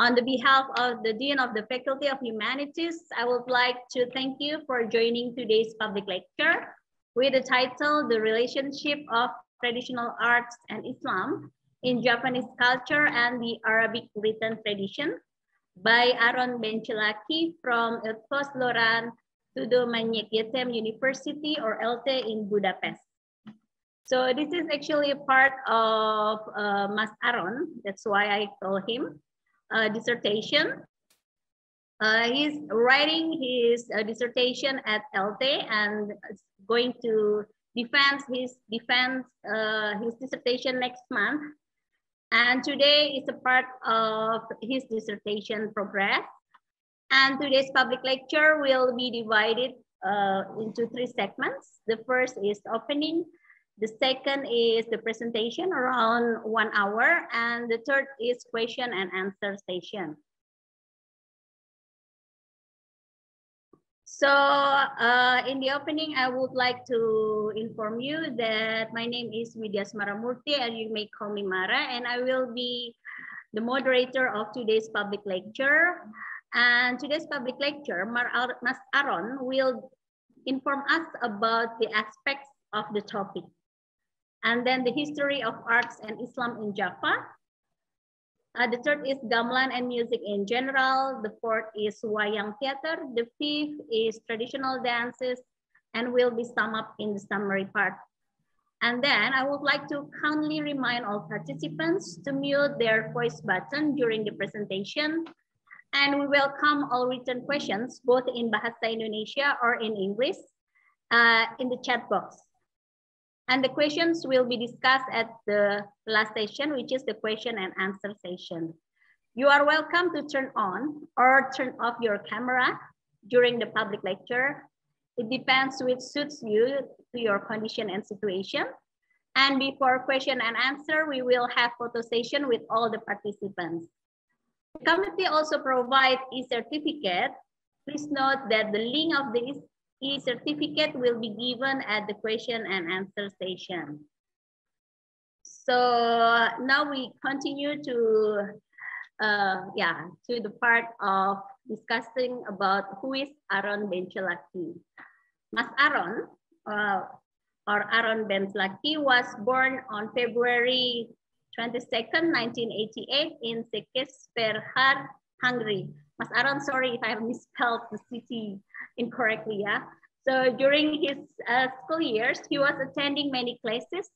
On the behalf of the Dean of the Faculty of Humanities, I would like to thank you for joining today's public lecture with the title, The Relationship of Traditional Arts and Islam in Javanese Culture and the Arabic Written Tradition by Aron Bence Laki from Loránd Tudományok Egyetem University or ELTE in Budapest. So this is actually a part of uh, Mas Aron, that's why I call him uh, dissertation. Uh, he's writing his uh, dissertation at ELTE and going to defend his defense uh, his dissertation next month. And today is a part of his dissertation progress. And today's public lecture will be divided uh, into three segments. The first is opening, the second is the presentation around one hour. And the third is question and answer session. So uh, in the opening, I would like to inform you that my name is Widya Smaramurti and you may call me Mara and I will be the moderator of today's public lecture. And today's public lecture, Mas Aron will inform us about the aspects of the topic and then the history of arts and Islam in Java. Uh, the third is gamelan and music in general. The fourth is wayang theater. The fifth is traditional dances and will be summed up in the summary part. And then I would like to kindly remind all participants to mute their voice button during the presentation. And we welcome all written questions, both in Bahasa Indonesia or in English, uh, in the chat box. And the questions will be discussed at the last session, which is the question and answer session. You are welcome to turn on or turn off your camera during the public lecture. It depends which suits you to your condition and situation. And before question and answer, we will have photo session with all the participants. The committee also provides e-certificate. Please note that the link of the e-certificate will be given at the question and answer session. So now we continue to, uh, yeah, to the part of discussing about who is Aron Bence Laki. Mas Aron, uh, or Aron Bence Laki was born on February 22nd, 1988 in Székesfehérvár, Hungary. Mas Aron, sorry if I have misspelled the city incorrectly, yeah? So during his uh, school years, he was attending many classes,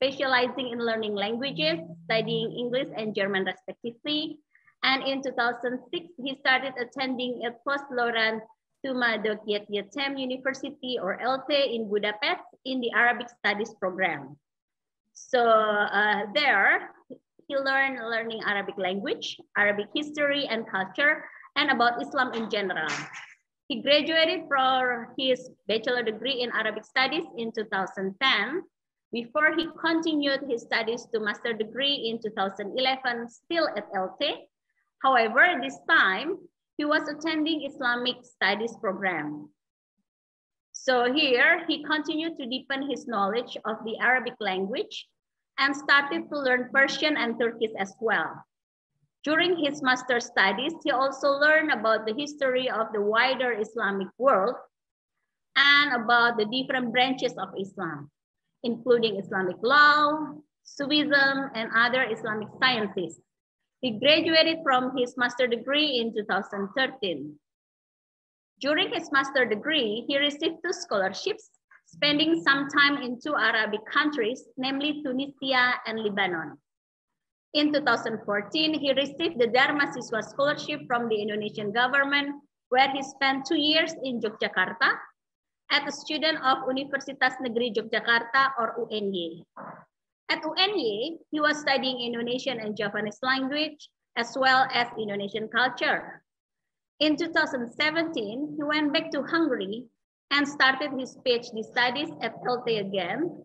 specializing in learning languages, studying English and German respectively. And in 2006, he started attending Eötvös Loránd Tudományok University or ELTE in Budapest in the Arabic Studies program. So uh, there, he learned learning Arabic language, Arabic history and culture, and about Islam in general. He graduated for his bachelor degree in Arabic studies in 2010 before he continued his studies to master degree in 2011, still at ELTE. However, this time he was attending Islamic studies program. So here he continued to deepen his knowledge of the Arabic language and started to learn Persian and Turkish as well. During his master studies, he also learned about the history of the wider Islamic world and about the different branches of Islam, including Islamic law, Sufism, and other Islamic sciences. He graduated from his master degree in 2013. During his master degree, he received two scholarships, spending some time in two Arabic countries, namely Tunisia and Lebanon. In 2014, he received the Dharma Siswa Scholarship from the Indonesian government, where he spent two years in Yogyakarta as a student of Universitas Negeri Yogyakarta or UNY. At UNY, he was studying Indonesian and Javanese language, as well as Indonesian culture. In 2017, he went back to Hungary and started his PhD studies at ELTE again,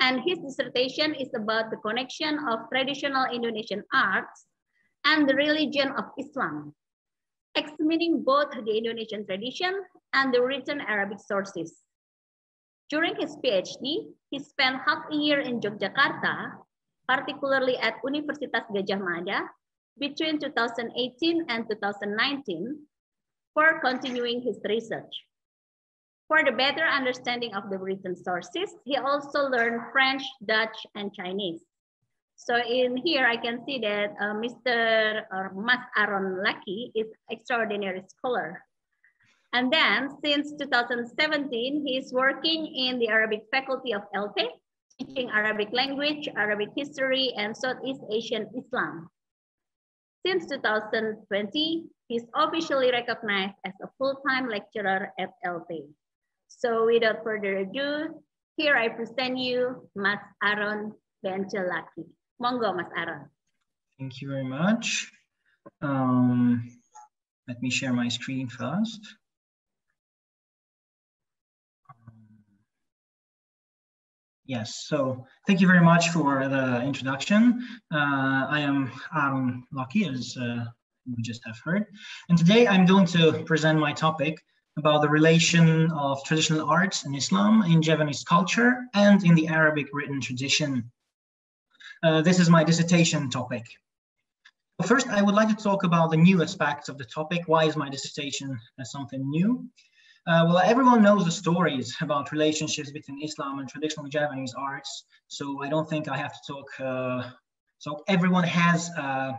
and his dissertation is about the connection of traditional Indonesian arts and the religion of Islam, examining both the Indonesian tradition and the written Arabic sources. During his PhD, he spent half a year in Yogyakarta, particularly at Universitas Gadjah Mada, between 2018 and 2019 for continuing his research. For the better understanding of the written sources, he also learned French, Dutch, and Chinese. So in here, I can see that uh, Mr. or Mas Aron Laki is extraordinary scholar. And then since 2017, he is working in the Arabic faculty of ELTE, teaching Arabic language, Arabic history, and Southeast Asian Islam. Since 2020, he's officially recognized as a full-time lecturer at ELTE. So without further ado, here I present you Mas Aaron Benchelaki. Monggo, Mas Aron. Thank you very much. Um, let me share my screen first. Yes, so thank you very much for the introduction. Uh, I am Aron Laki, as uh, we just have heard. And today I'm going to present my topic about the relation of traditional arts in Islam, in Javanese culture, and in the Arabic written tradition. Uh, this is my dissertation topic. First, I would like to talk about the new aspects of the topic. Why is my dissertation uh, something new? Uh, well, everyone knows the stories about relationships between Islam and traditional Javanese arts, so I don't think I have to talk. Uh, so everyone has uh,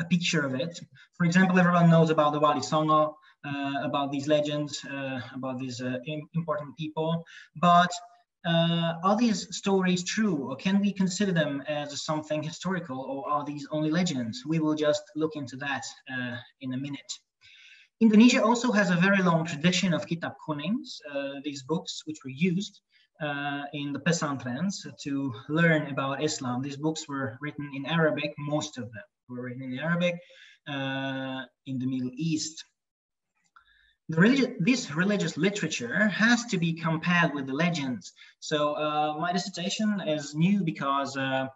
a picture of it. For example, everyone knows about the Wali Songo, uh, about these legends, uh, about these important people, but uh, are these stories true or can we consider them as something historical or are these only legends? We will just look into that uh, in a minute. Indonesia also has a very long tradition of kitab kunings, uh, these books which were used uh, in the pesantrens to learn about Islam. These books were written in Arabic, most of them were written in Arabic uh, in the Middle East religious, this religious literature has to be compared with the legends. So uh, my dissertation is new because uh,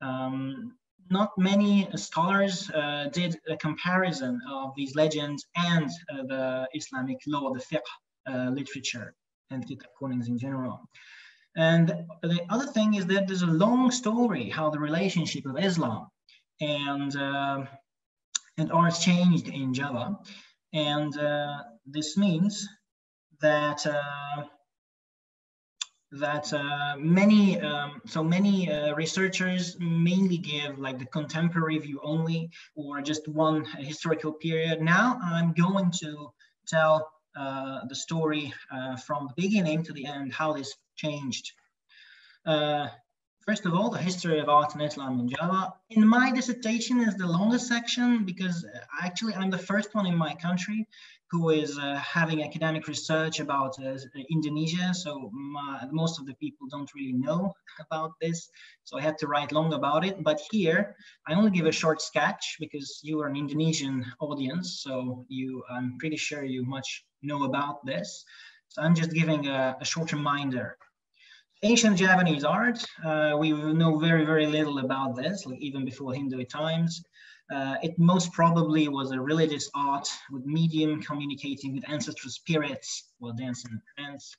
um, not many scholars uh, did a comparison of these legends and uh, the Islamic law, the fiqh uh, literature and kitab kunings in general. And the other thing is that there's a long story how the relationship of Islam and uh, and arts changed in Java. And uh, this means that uh, that uh, many um, so many uh, researchers mainly give like the contemporary view only or just one historical period now i'm going to tell uh, the story uh, from the beginning to the end how this changed uh, First of all, the history of art in Islam in Java. In my dissertation is the longest section because uh, actually I'm the first one in my country who is uh, having academic research about uh, Indonesia. So my, most of the people don't really know about this. So I had to write long about it. But here I only give a short sketch because you are an Indonesian audience. So you, I'm pretty sure you much know about this. So I'm just giving a, a short reminder ancient Javanese art, uh, we know very, very little about this, like even before Hindu times. Uh, it most probably was a religious art with medium communicating with ancestral spirits while dancing and trance.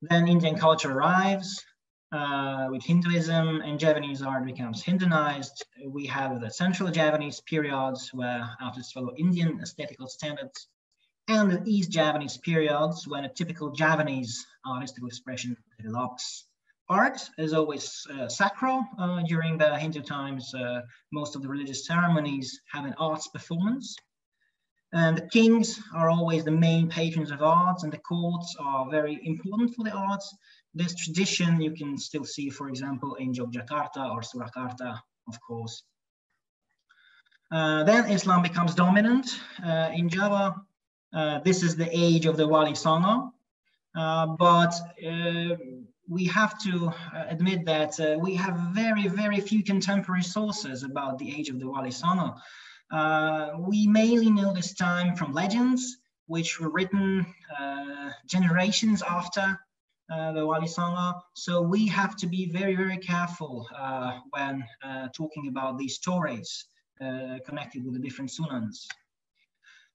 Then Indian culture arrives uh, with Hinduism and Javanese art becomes Hinduized. We have the central Javanese periods where artists follow Indian aesthetical standards and the East Javanese periods when a typical Javanese artistic expression develops. Art is always uh, sacral uh, during the Hindu times. Uh, most of the religious ceremonies have an arts performance. And the kings are always the main patrons of arts and the courts are very important for the arts. This tradition you can still see, for example, in Yogyakarta or Surakarta, of course. Uh, then Islam becomes dominant. Uh, in Java, uh, this is the age of the Wali Songo, uh, but we have to admit that we have very, very few contemporary sources about the age of the Wali Songo. we mainly know this time from legends, which were written generations after uh, the Wali Songo. So we have to be very, very careful uh, when uh, talking about these stories connected with the different sunans.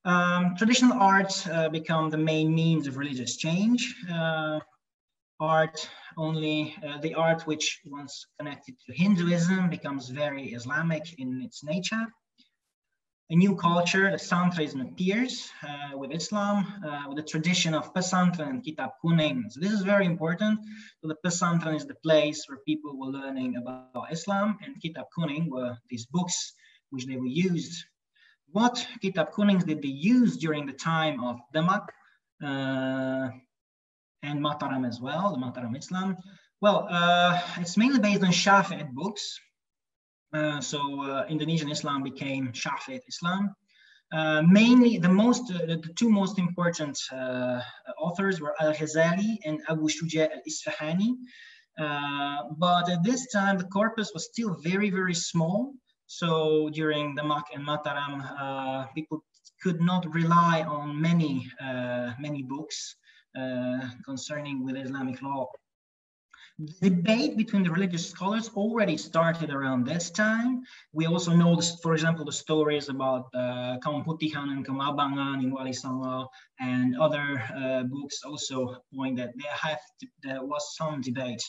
Um, traditional arts uh, become the main means of religious change. Uh, art only, uh, the art which once connected to Hinduism becomes very Islamic in its nature. A new culture, the Santrism appears uh, with Islam, uh, with the tradition of Pesantren and Kitab Kuning. So this is very important. So the Pesantren is the place where people were learning about Islam and Kitab Kuning were these books which they were used what Kitab Kunings did they use during the time of Demak uh, and Mataram as well, the Mataram Islam? Well, uh, it's mainly based on Shafi'ite books. Uh, so uh, Indonesian Islam became Shafi'ite Islam. Uh, mainly, the most, uh, the two most important authors were Al-Ghazali and Abu Shuja al-Isfahani. but at this time, the corpus was still very, very small. So during Demak and Mataram, uh, people could not rely on many, uh, many books uh, concerning with Islamic law. The debate between the religious scholars already started around this time. We also know, this, for example, the stories about uh, and Kaum Abangan in Wali Songo and other uh, books also point that there, have there was some debate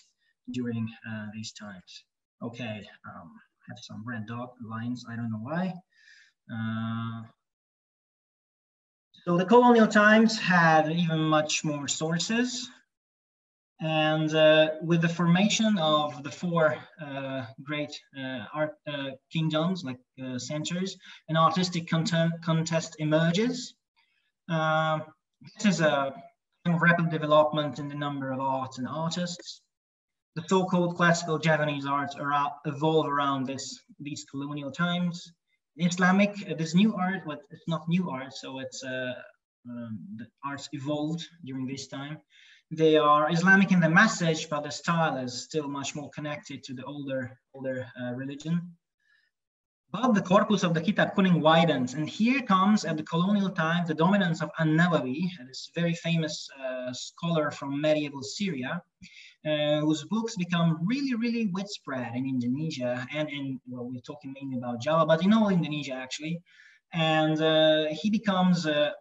during uh, these times. Okay. Um, have some red dot lines. I don't know why. Uh, so the colonial times had even much more sources. And uh, with the formation of the four uh, great uh, art uh, kingdoms, like uh, centers, an artistic content, contest emerges. Um, this is a rapid development in the number of arts and artists the so-called classical Javanese arts are, evolve around this these colonial times. Islamic, uh, this new art, but it's not new art, so it's uh, um, the arts evolved during this time. They are Islamic in the message, but the style is still much more connected to the older older uh, religion. But the corpus of the Kitab Kuning widens, and here comes at the colonial time the dominance of An-Nawawi, this very famous uh, scholar from medieval Syria, uh, whose books become really, really widespread in Indonesia and in, well, we're talking mainly about Java, but in all Indonesia actually. And uh, he becomes, uh,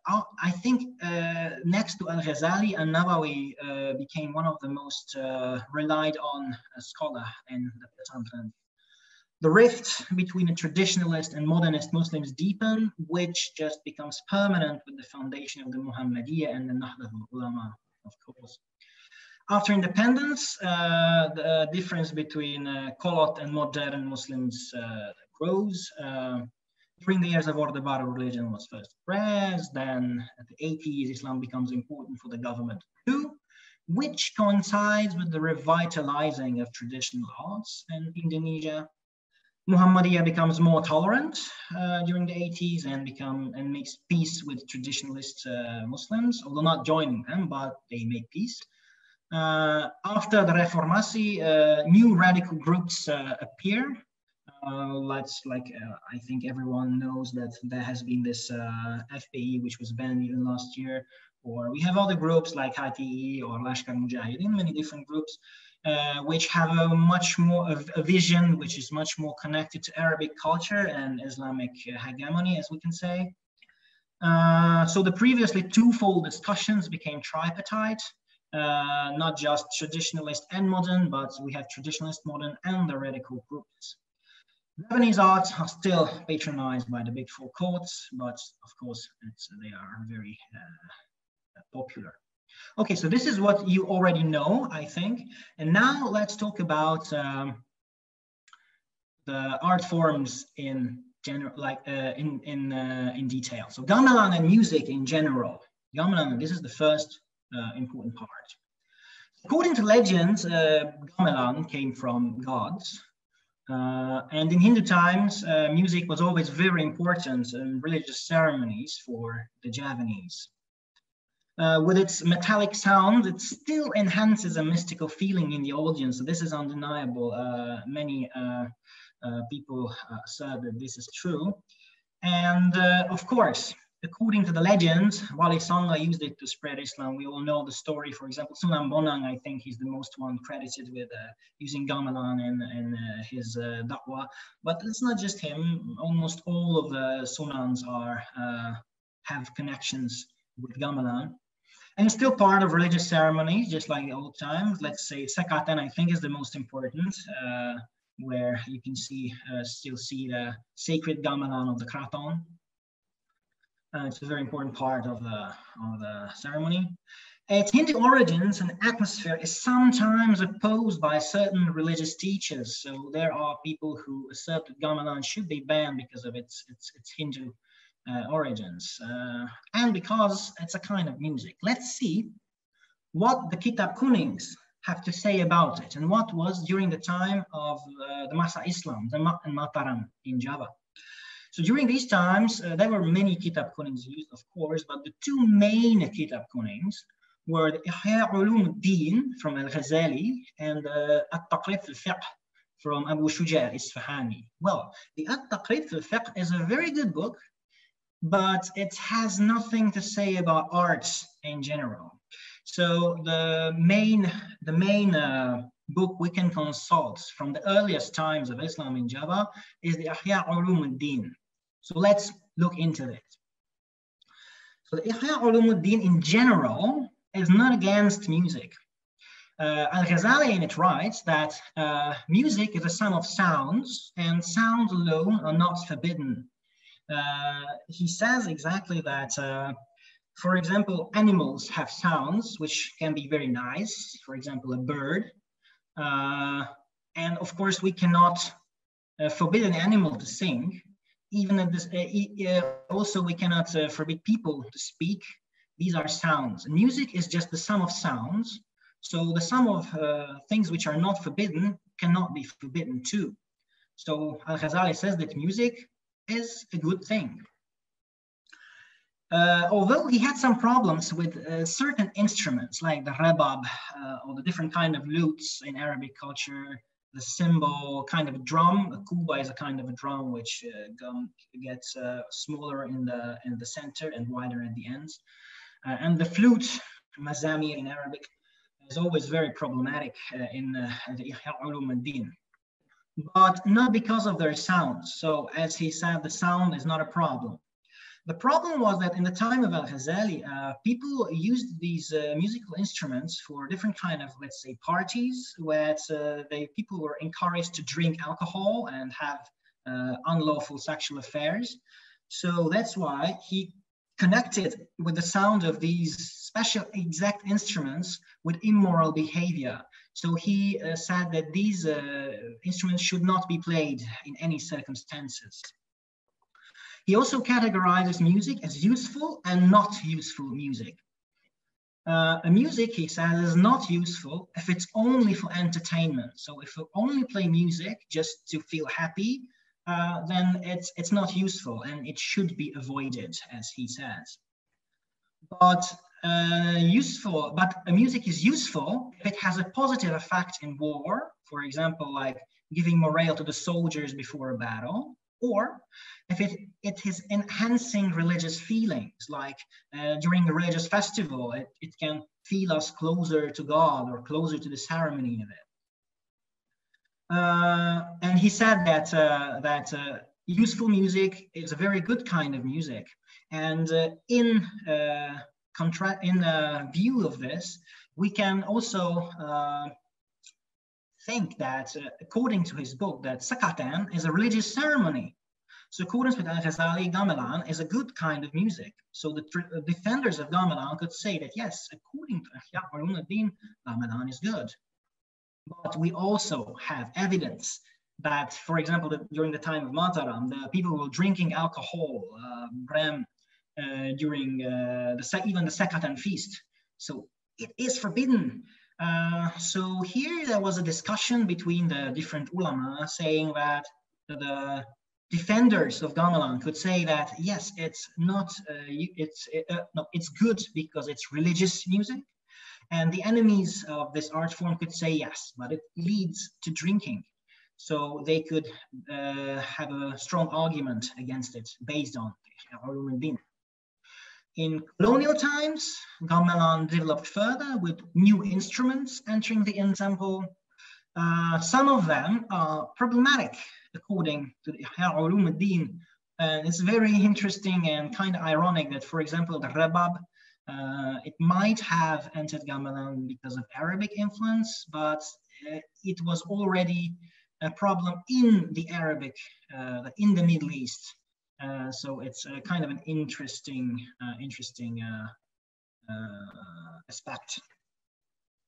I think, uh, next to Al-Ghazali, An-Nawawi uh, became one of the most relied on scholar in the Pesantren. The rift between the traditionalist and modernist Muslims deepen, which just becomes permanent with the foundation of the Muhammadiyah and the Nahdlatul Ulama, of course. After independence, uh, the difference between uh, Kolot and modern Muslims uh, grows. Uh, during the years of Orde Baru, religion was first suppressed. Then at the 80s, Islam becomes important for the government too, which coincides with the revitalizing of traditional arts in Indonesia. Muhammadiyah becomes more tolerant uh, during the 80s and become and makes peace with traditionalist uh, Muslims, although not joining them, but they make peace. Uh, after the Reformasi, uh, new radical groups uh, appear. let's like, I think everyone knows that there has been this FPI, which was banned even last year, or we have other groups like HTI or Lashkar Mujahideen, many different groups, uh, which have a much more a, a, vision which is much more connected to Arabic culture and Islamic hegemony, as we can say. Uh, so the previously twofold discussions became tripartite uh, not just traditionalist and modern, but we have traditionalist, modern, and the radical groups. Javanese arts are still patronized by the big four courts, but of course, they are very uh, popular. Okay, so this is what you already know, I think. And now let's talk about um, the art forms in general, like uh, in in uh, in detail. So gamelan and music in general. Gamelan, this is the first important part. According to legends, uh, gamelan came from gods. Uh, and in Hindu times, uh, music was always very important in religious ceremonies for the Javanese. Uh, with its metallic sound, it still enhances a mystical feeling in the audience. So this is undeniable. Uh, many people said that this is true. And of course, according to the legend, Wali Songo used it to spread Islam. We all know the story. For example, Sunan Bonang, I think he's the most one credited with uh, using gamelan in, in uh, his uh, da'wah. But it's not just him. Almost all of the Sunans are uh, have connections with gamelan. And it's still part of religious ceremonies, just like the old times. Let's say Sekaten, I think, is the most important, uh, where you can see uh, still see the sacred gamelan of the kraton. Uh, it's a very important part of the, of the ceremony. Its Hindu origins and atmosphere is sometimes opposed by certain religious teachers. So there are people who assert that gamelan should be banned because of its, its, its Hindu uh, origins uh, and because it's a kind of music. Let's see what the Kitab Kunings have to say about it and what was during the time of uh, the Masa Islam, the Mataram in Java. So during these times, uh, there were many Kitab Kunings used, of course, but the two main Kitab Kunings were the Ihya Ulum al-Din from Al-Ghazali and uh, At-Taqrib al-Fiqh from Abu Shuja Isfahani. Well, the At-Taqrib al-Fiqh is a very good book but it has nothing to say about arts in general. So the main, the main uh, book we can consult from the earliest times of Islam in Java is the Ihya Ulum al-Din. So let's look into it. So the Ihya Ulum al-Din in general is not against music. Uh, Al-Ghazali in it writes that uh, music is a sum of sounds and sounds alone are not forbidden uh, he says exactly that, uh, for example, animals have sounds which can be very nice, for example, a bird. Uh, and of course, we cannot forbid an animal to sing. Even at this, also we cannot forbid people to speak. These are sounds. Music is just the sum of sounds. So the sum of uh, things which are not forbidden cannot be forbidden too. So Al-Ghazali says that music is a good thing. Uh, although he had some problems with uh, certain instruments like the rebab uh, or the different kind of lutes in Arabic culture, the cymbal kind of a drum, a kuba is a kind of a drum which uh, gets uh, smaller in the in the center and wider at the ends, uh, and the flute, mazamir in Arabic, is always very problematic in the Ihya Ulum al-Din but not because of their sounds. So as he said, the sound is not a problem. The problem was that in the time of Al-Ghazali, uh, people used these uh, musical instruments for different kind of, let's say, parties where uh, they, people were encouraged to drink alcohol and have uh, unlawful sexual affairs. So that's why he connected with the sound of these special exact instruments with immoral behavior. So he uh, said that these uh, instruments should not be played in any circumstances. He also categorizes music as useful and not useful music. Uh, a music, he says, is not useful if it's only for entertainment. So if you only play music just to feel happy, uh, then it's, it's not useful and it should be avoided, as he says. But uh, useful, but a music is useful if it has a positive effect in war, for example, like giving morale to the soldiers before a battle, or if it, it is enhancing religious feelings, like uh, during a religious festival, it, it can feel us closer to God or closer to the ceremony of it. Uh, and he said that, uh, that uh, useful music is a very good kind of music. And uh, in uh, contract in view of this, we can also think that uh, according to his book, that Sekaten is a religious ceremony. So according to Al-Ghazali, gamelan is a good kind of music. So the defenders of gamelan could say that yes, according to Ulumuddin, gamelan is good. But we also have evidence that, for example, that during the time of Mataram, the people were drinking alcohol, uh, uh, during uh, the even the Sekaten feast. So it is forbidden. Uh, so here there was a discussion between the different ulama saying that the defenders of gamelan could say that yes, it's not, uh, it's uh, no, it's good because it's religious music, and the enemies of this art form could say yes, but it leads to drinking. So they could uh, have a strong argument against it based on ulum din. In colonial times, gamelan developed further with new instruments entering the ensemble. Uh, some of them are problematic, according to the Ihya Ulum al-Din, And it's very interesting and kind of ironic that, for example, the rebab, uh, it might have entered gamelan because of Arabic influence, but uh, it was already a problem in the Arabic, uh, in the Middle East. Uh, so it's kind of an interesting, uh, interesting uh, aspect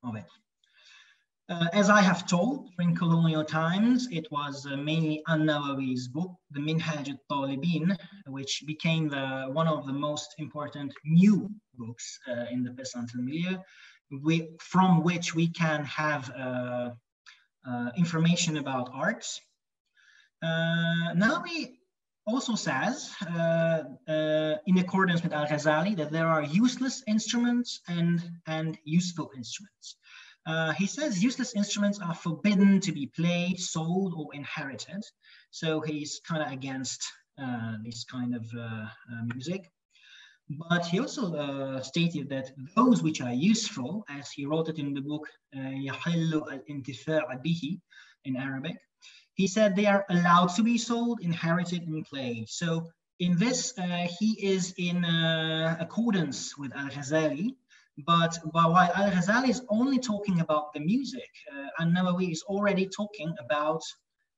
of it. Uh, as I have told, in colonial times, it was uh, mainly An-Nawawi's book, the Minhaj al-Talibin, which became the, one of the most important new books uh, in the pesantren milieu, we, from which we can have information about arts. Uh, Nawawi also says, in accordance with Al-Ghazali, that there are useless instruments and, and useful instruments. Uh, he says useless instruments are forbidden to be played, sold, or inherited. So he's kind of against uh, this kind of uh, uh, music. But he also uh, stated that those which are useful, as he wrote it in the book يحل الانتفاع به in Arabic, he said they are allowed to be sold, inherited, and played. So in this, uh, he is in uh, accordance with Al-Ghazali, but, but while Al-Ghazali is only talking about the music, uh, An-Nawawi is already talking about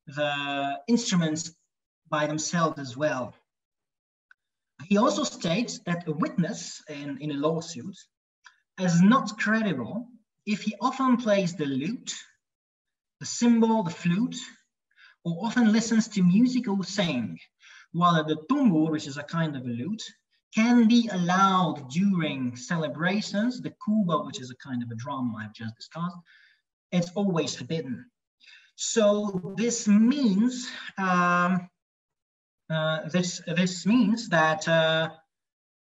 the instruments by themselves as well. He also states that a witness in, in a lawsuit is not credible if he often plays the lute, the cymbal, the flute, or often listens to music or sing, while the tumbur, which is a kind of a lute, can be allowed during celebrations. The kuba, which is a kind of a drum I've just discussed, it's always forbidden. So this means um, uh, this this means that uh,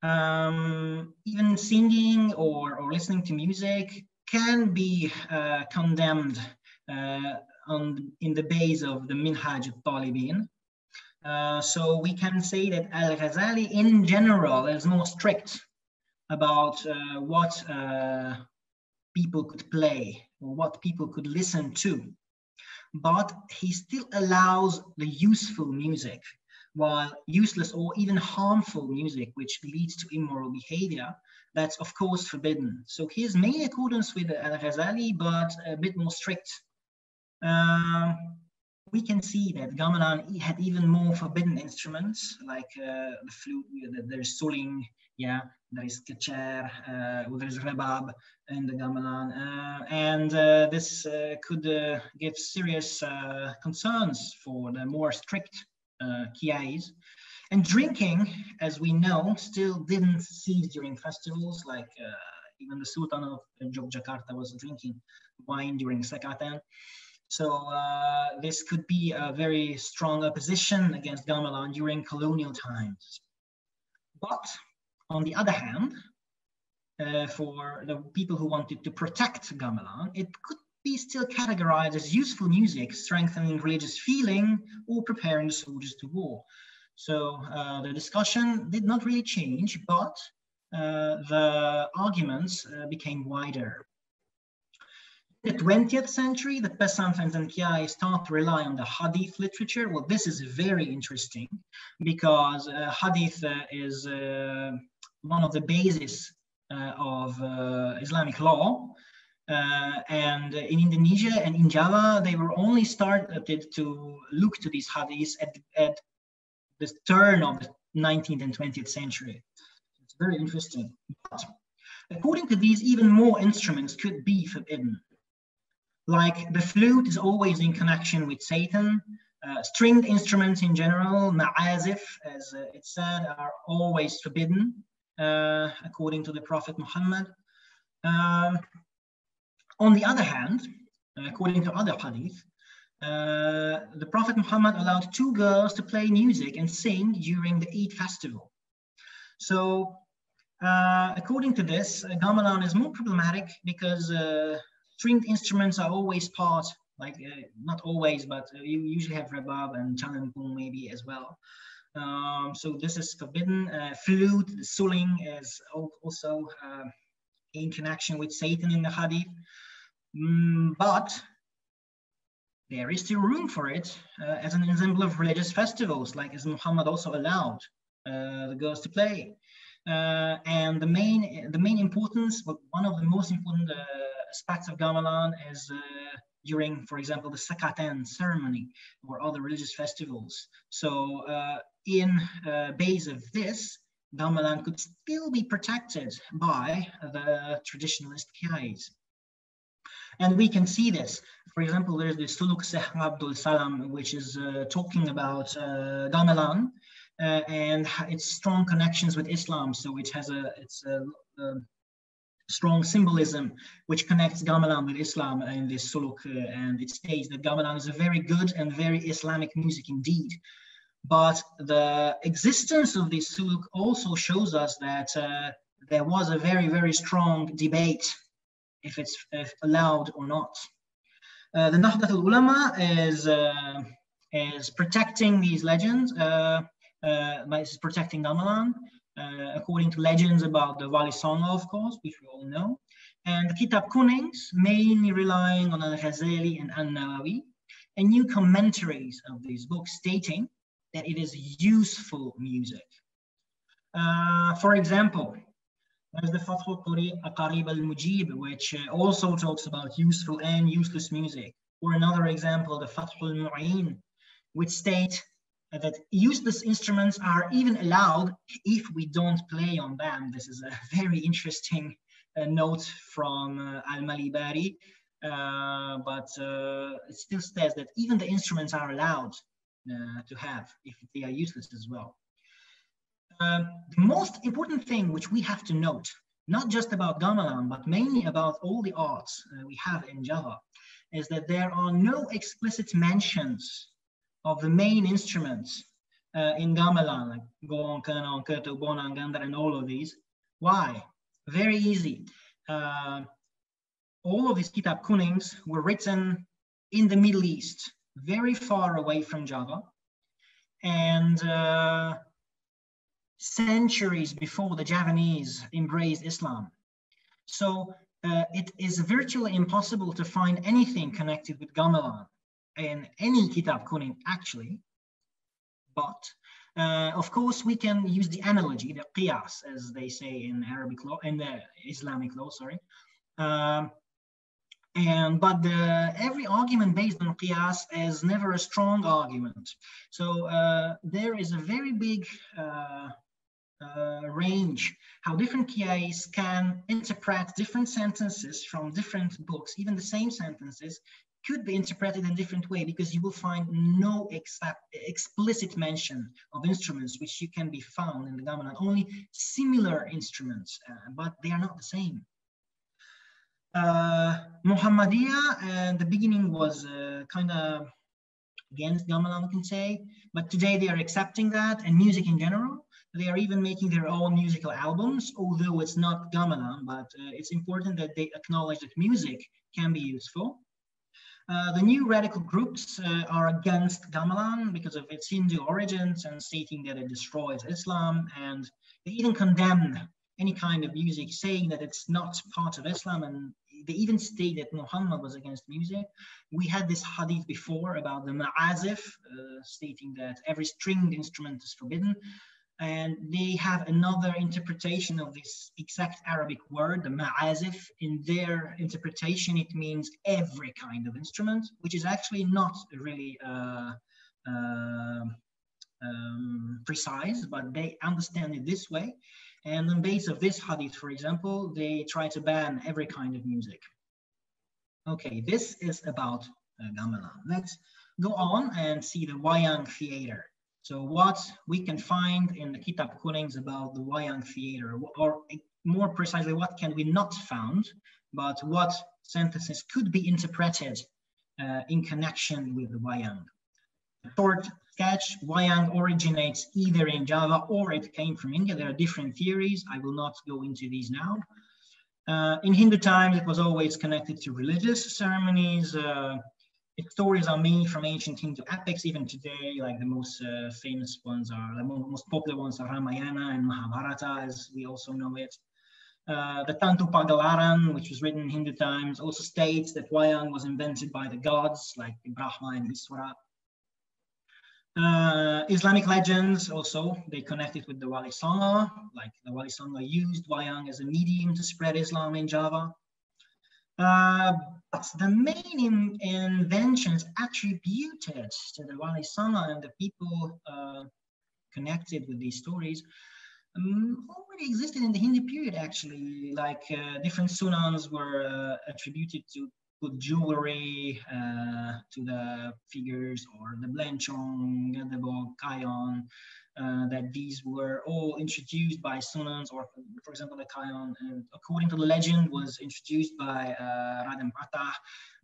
um, even singing or, or listening to music can be uh, condemned uh, on in the base of the Minhaj al-Talibin, uh, so we can say that Al-Ghazali in general is more strict about uh, what uh, people could play or what people could listen to. But he still allows the useful music, while useless or even harmful music, which leads to immoral behavior, that's of course forbidden. So he's mainly accordance with Al-Ghazali, but a bit more strict. Um, we can see that gamelan had even more forbidden instruments like uh, the flute, there's suling, yeah, there is kacher, uh, there is rebab in the gamelan. Uh, and uh, this uh, could uh, give serious concerns for the more strict uh, kiais. And drinking, as we know, still didn't cease during festivals, like even the Sultan of Jakarta was drinking wine during Sekaten. So uh, this could be a very strong opposition against gamelan during colonial times. But on the other hand, uh, for the people who wanted to protect gamelan, it could be still categorized as useful music, strengthening religious feeling or preparing the soldiers to war. So uh, the discussion did not really change, but uh, the arguments uh, became wider the 20th century, the Pesantrens and Kiai start to rely on the Hadith literature. Well, this is very interesting because uh, Hadith uh, is uh, one of the bases uh, of uh, Islamic law. Uh, and in Indonesia and in Java, they were only started to look to these Hadiths at, at the turn of the 19th and 20th century. It's very interesting. But according to these, even more instruments could be forbidden. Like the flute is always in connection with Satan. Uh, stringed instruments in general, ma'azif, as uh, it said, are always forbidden, uh, according to the Prophet Muhammad. Um, on the other hand, according to other hadith, uh, the Prophet Muhammad allowed two girls to play music and sing during the Eid festival. So, uh, according to this, gamelan is more problematic because uh, stringed instruments are always part, like uh, not always, but uh, you usually have rebab and celempung maybe as well. Um, so this is forbidden. Uh, flute, suling is also uh, in connection with Satan in the Hadith. Mm, but there is still room for it uh, as an example of religious festivals, like as Muhammad also allowed uh, the girls to play. Uh, and the main, the main importance, but one of the most important uh, aspects of Gamelan is uh, during, for example, the Sekaten ceremony or other religious festivals. So uh, in base of this, Gamelan could still be protected by the traditionalist Kiais. And we can see this. For example, there's the Suluk Seh Abdul Salam, which is uh, talking about uh, gamelan uh, and its strong connections with Islam. So it has a, it's a, a strong symbolism which connects gamelan with Islam in this suluk. Uh, and it states that gamelan is a very good and very Islamic music indeed. But the existence of this suluk also shows us that uh, there was a very, very strong debate if it's if allowed or not. Uh, the Nahdlatul Ulama is, uh, is protecting these legends, uh, uh by protecting Gamelan, uh, according to legends about the Wali Songo, of course, which we all know. And Kitab Kunings, mainly relying on Al-Ghazali and An-Nawawi, and new commentaries of these books stating that it is useful music. Uh, for example, there's the Fathul Qarib al-Mujib, which uh, also talks about useful and useless music. Or another example, the Fathul Mu'in, which state that useless instruments are even allowed if we don't play on them. This is a very interesting uh, note from uh, Al-Malibari, uh, but uh, it still says that even the instruments are allowed uh, to have if they are useless as well. Um, the most important thing which we have to note, not just about gamelan, but mainly about all the arts uh, we have in Java, is that there are no explicit mentions of the main instruments uh, in gamelan, like gong, kenong, keto, bonang, gandar, and all of these. Why? Very easy. Uh, all of these kitab kunings were written in the Middle East, very far away from Java. And uh, centuries before the Javanese embraced Islam. So uh, it is virtually impossible to find anything connected with gamelan in any kitab kuning actually. But uh, of course, we can use the analogy, the qiyas, as they say in Arabic law, in the Islamic law, sorry. Um, and but the, every argument based on qiyas is never a strong argument. So uh, there is a very big uh, uh, range, how different Kiais can interpret different sentences from different books, even the same sentences could be interpreted in a different way because you will find no except explicit mention of instruments which you can be found in the gamelan, only similar instruments, uh, but they are not the same. Uh, Muhammadiyah, uh, the beginning was uh, kind of against gamelan, we can say, but today they are accepting that and music in general. They are even making their own musical albums, although it's not gamelan, but uh, it's important that they acknowledge that music can be useful. Uh, the new radical groups uh, are against gamelan because of its Hindu origins and stating that it destroys Islam. And they even condemn any kind of music, saying that it's not part of Islam. And they even state that Muhammad was against music. We had this hadith before about the ma'azif, uh, stating that every stringed instrument is forbidden and they have another interpretation of this exact Arabic word, the ma'azif. In their interpretation, it means every kind of instrument, which is actually not really uh, uh, um, precise, but they understand it this way. And on base of this hadith, for example, they try to ban every kind of music. Okay, this is about uh, gamelan. Let's go on and see the Wayang theater. So what we can find in the Kitab Kunings about the Wayang theater, or more precisely, what can we not found, but what sentences could be interpreted uh, in connection with the Wayang. Short sketch, Wayang originates either in Java or it came from India. There are different theories. I will not go into these now. Uh, in Hindu times, it was always connected to religious ceremonies, uh, stories are mainly from ancient Hindu epics. Even today, like the most uh, famous ones are, the most popular ones are Ramayana and Mahabharata, as we also know it. Uh, the Tantu Panggelaran, which was written in Hindu times, also states that Wayang was invented by the gods like Brahma and Iswara. Uh, Islamic legends also, they connect it with the Wali Songo, like the Wali Songo used Wayang as a medium to spread Islam in Java. Uh, but the main in, inventions attributed to the Wali Songo and the people uh, connected with these stories um, already existed in the Hindi period actually, like uh, different sunans were uh, attributed to put jewelry uh, to the figures or the Blencong, Gadebo, Kayon, uh, that these were all introduced by Sunans or for example the Kayon and according to the legend was introduced by uh, Raden Patah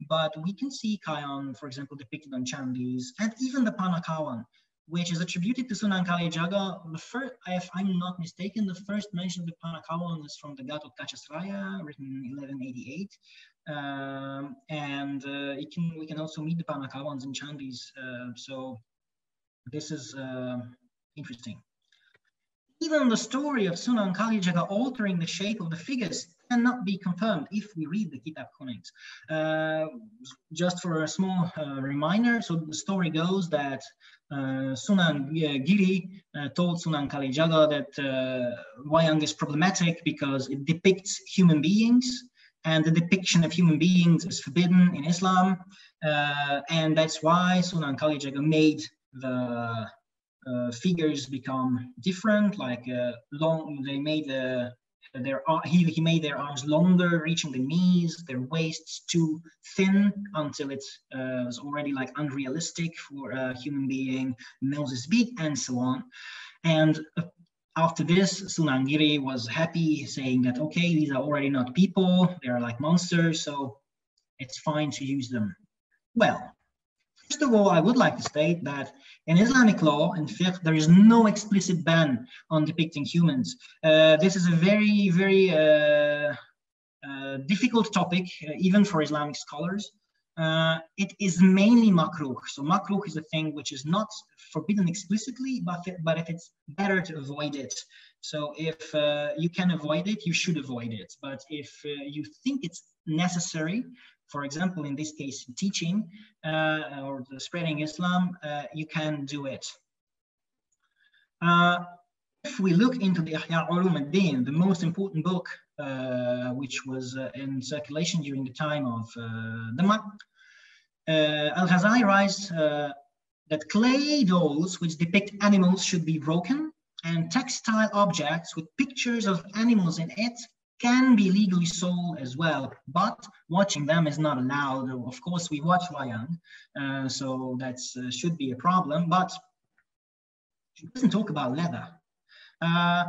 but we can see Kayon for example depicted on Chandis and even the Panakawan which is attributed to Sunan Kalijaga. The first, if I'm not mistaken, the first mention of the Panakawan is from the Gatot Kachasraya, written in 1188. Um, and uh, can, we can also meet the Panakawans in Chandis. Uh, so this is uh, interesting. Even the story of Sunan Kalijaga altering the shape of the figures cannot be confirmed if we read the Kitab Kunings. Uh, just for a small uh, reminder, so the story goes that uh, Sunan Giri uh, told Sunan Kalijaga that uh, Wayang is problematic because it depicts human beings and the depiction of human beings is forbidden in Islam. Uh, and that's why Sunan Kalijaga made the uh, figures become different, like uh, long, they made the, their, he, he made their arms longer, reaching the knees, their waists too thin until it uh, was already like unrealistic for a human being, noses big, and so on. And uh, after this, Sunan Giri was happy, saying that, okay, these are already not people, they're like monsters, so it's fine to use them. Well, first of all, I would like to state that in Islamic law and fiqh, there is no explicit ban on depicting humans. Uh, this is a very, very uh, uh, difficult topic, uh, even for Islamic scholars uh, it is mainly makruh. So makruh is a thing which is not forbidden explicitly, but, but if it's better to avoid it. So if uh, you can avoid it, you should avoid it. But if you think it's necessary, for example, in this case, teaching uh, or spreading Islam, uh, you can do it. Uh, if we look into the Ihya Ulum ad-Din, the most important book uh, which was uh, in circulation during the time of uh, the Al-Ghazali writes that clay dolls which depict animals should be broken and textile objects with pictures of animals in it can be legally sold as well, but watching them is not allowed. Of course, we watch Wayang, uh, so that uh, should be a problem, but it doesn't talk about leather. Uh,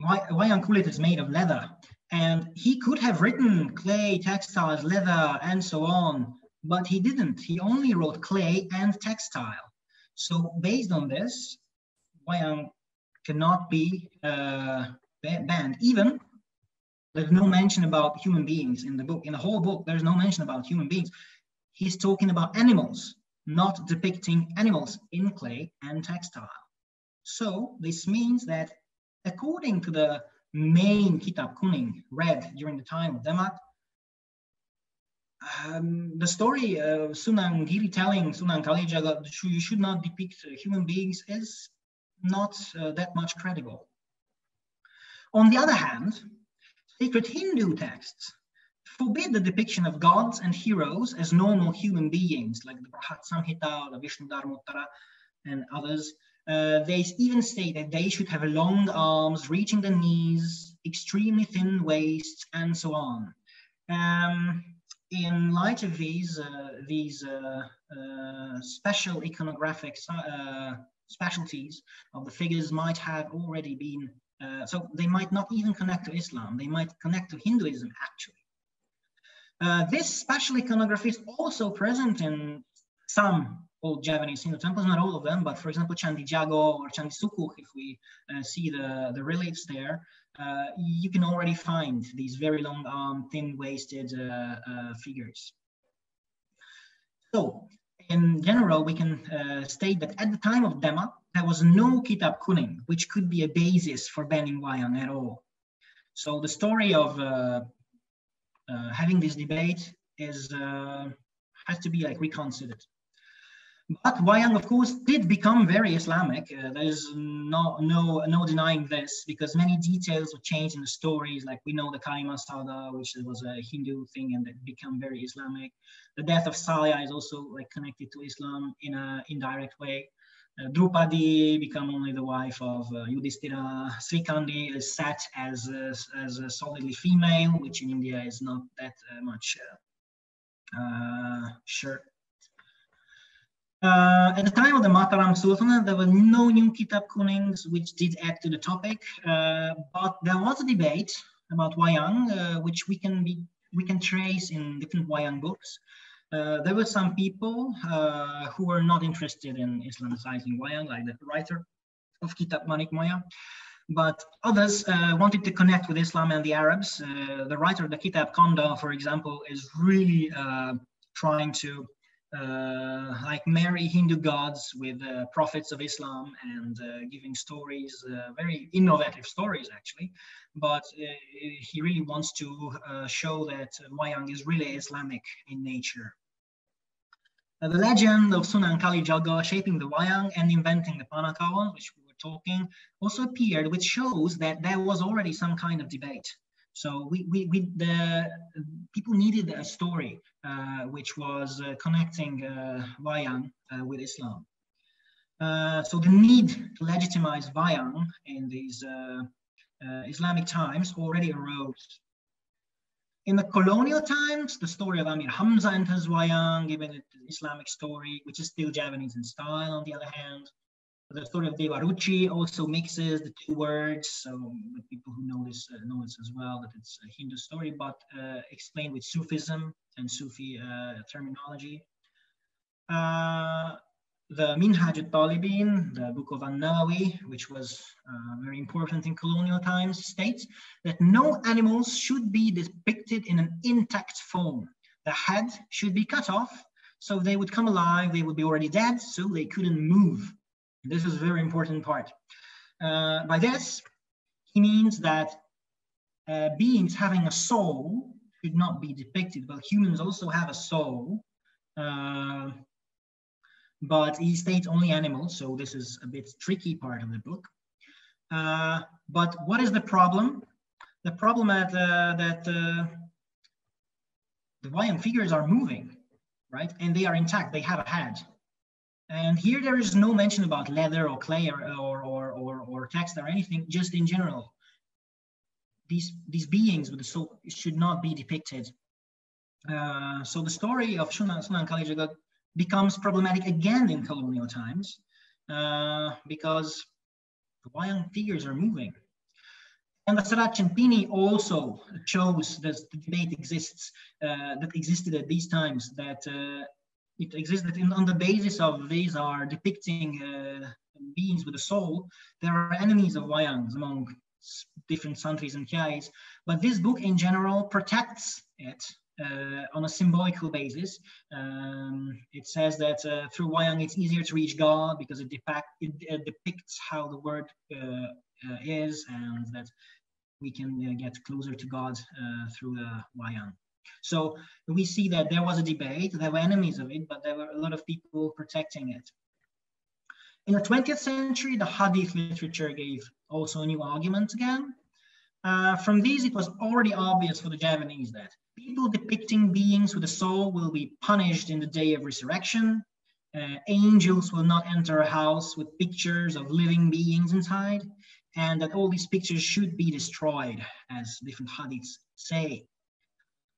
Kulit is made of leather, and he could have written clay, textiles, leather, and so on, but he didn't. He only wrote clay and textile. So based on this, Wayang cannot be uh, banned. Even there's no mention about human beings in the book. In the whole book, there's no mention about human beings. He's talking about animals, not depicting animals in clay and textile. So this means that according to the main Kitab Kuning read during the time of Demak. Um, the story of Sunan Giri telling Sunan Kalijaga that you should not depict human beings is not uh, that much credible. On the other hand, sacred Hindu texts forbid the depiction of gods and heroes as normal human beings, like the Brihat Samhita, the Vishnu Dharmottara, and others, uh, they even state that they should have long arms reaching the knees, extremely thin waists, and so on. Um, in light of these, uh, these uh, uh special iconographic uh, specialties of the figures might have already been, so they might not even connect to Islam, they might connect to Hinduism actually. this special iconography is also present in some old Javanese Hindu temples, not all of them, but for example, Candi Jago or Candi Sukuh, if we uh, see the, the reliefs there, uh, you can already find these very long arm, thin-waisted uh, uh figures. So in general, we can uh, state that at the time of Demak, there was no Kitab Kuning, which could be a basis for banning Wayang at all. So the story of uh, uh, having this debate is uh, has to be like reconsidered. But Wayang, of course, did become very Islamic. Uh, there's no, no, no denying this because many details were changed in the stories. Like we know the Kalimasada, which was a Hindu thing and it became very Islamic. The death of Salya is also like connected to Islam in a indirect way. Uh, Drupadi become only the wife of uh, Yudhishthira. Srikandi is set as a, as a solidly female, which in India is not that uh, much uh, uh, sure uh, at the time of the Mataram Sultanate, there were no new Kitab Kunings which did add to the topic, uh, but there was a debate about Wayang, uh, which we can be we can trace in different Wayang books. Uh, there were some people uh, who were not interested in Islamicizing Wayang, like the writer of Kitab Manik Maya, but others uh, wanted to connect with Islam and the Arabs. the writer of the Kitab Konda, for example, is really trying to uh, like marry Hindu gods with uh, prophets of Islam and uh, giving stories, uh, very innovative stories actually. But uh, he really wants to uh, show that Wayang is really Islamic in nature. the legend of Sunan Kalijaga shaping the Wayang and inventing the Panakawan, which we were talking, also appeared, which shows that there was already some kind of debate. So we, we, we the people needed a story uh, which was uh, connecting uh, Wayang uh, with Islam. Uh, so the need to legitimize Wayang in these uh, Islamic times already arose. In the colonial times, the story of Amir Hamza enters Wayang, given it Islamic story, which is still Javanese in style on the other hand. The story of Devaruchi also mixes the two words. So people who know this uh, know this as well, that it's a Hindu story, but uh, explained with Sufism and Sufi uh, terminology. Uh, the Minhaj al-Talibin, the book of An-Nawawi, which was uh, very important in colonial times, states that no animals should be depicted in an intact form. The head should be cut off, so they would come alive, they would be already dead, so they couldn't move. This is a very important part. Uh, by this, he means that uh, beings having a soul should not be depicted. Well, humans also have a soul, uh, but he states only animals, so this is a bit tricky part of the book. Uh, but what is the problem? The problem at, uh, that uh, the Wayang figures are moving, right? And they are intact, they have a head. And here there is no mention about leather or clay or, or, or, or, or text or anything, just in general. These, these beings with the soul should not be depicted. Uh, so the story of Sunan, Sunan Kalijaga becomes problematic again in colonial times uh, because the Wayang figures are moving. And the Serat Centini also shows that the debate exists, uh, that existed at these times, that it existed in, on the basis of these are depicting uh, beings with a soul. There are enemies of Wayangs among different santris and kyais, but this book in general protects it uh, on a symbolical basis. Um, it says that uh, through Wayang it's easier to reach God because it, depict, it uh, depicts how the word uh, uh, is and that we can uh, get closer to God through the Wayang. So we see that there was a debate, there were enemies of it, but there were a lot of people protecting it. In the 20th century, the Hadith literature gave also a new argument again. Uh, from these, it was already obvious for the Javanese that people depicting beings with a soul will be punished in the day of resurrection. Uh, angels will not enter a house with pictures of living beings inside, and that all these pictures should be destroyed, as different hadiths say.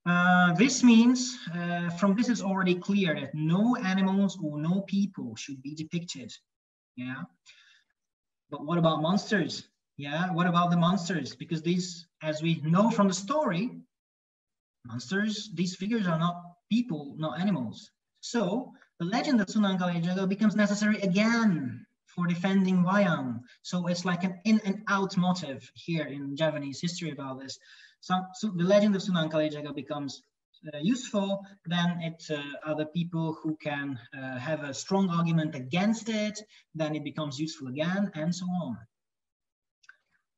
Uh, this means uh, from this is already clear that no animals or no people should be depicted. Yeah. But what about monsters? Yeah. What about the monsters? Because these, as we know from the story, monsters, these figures are not people, not animals. So the legend of Sunan Kalijaga becomes necessary again for defending Wayang. So it's like an in and out motive here in Javanese history about this so the legend of Sunan Kalijaga becomes uh, useful, then it's uh, other people who can uh, have a strong argument against it, then it becomes useful again, and so on.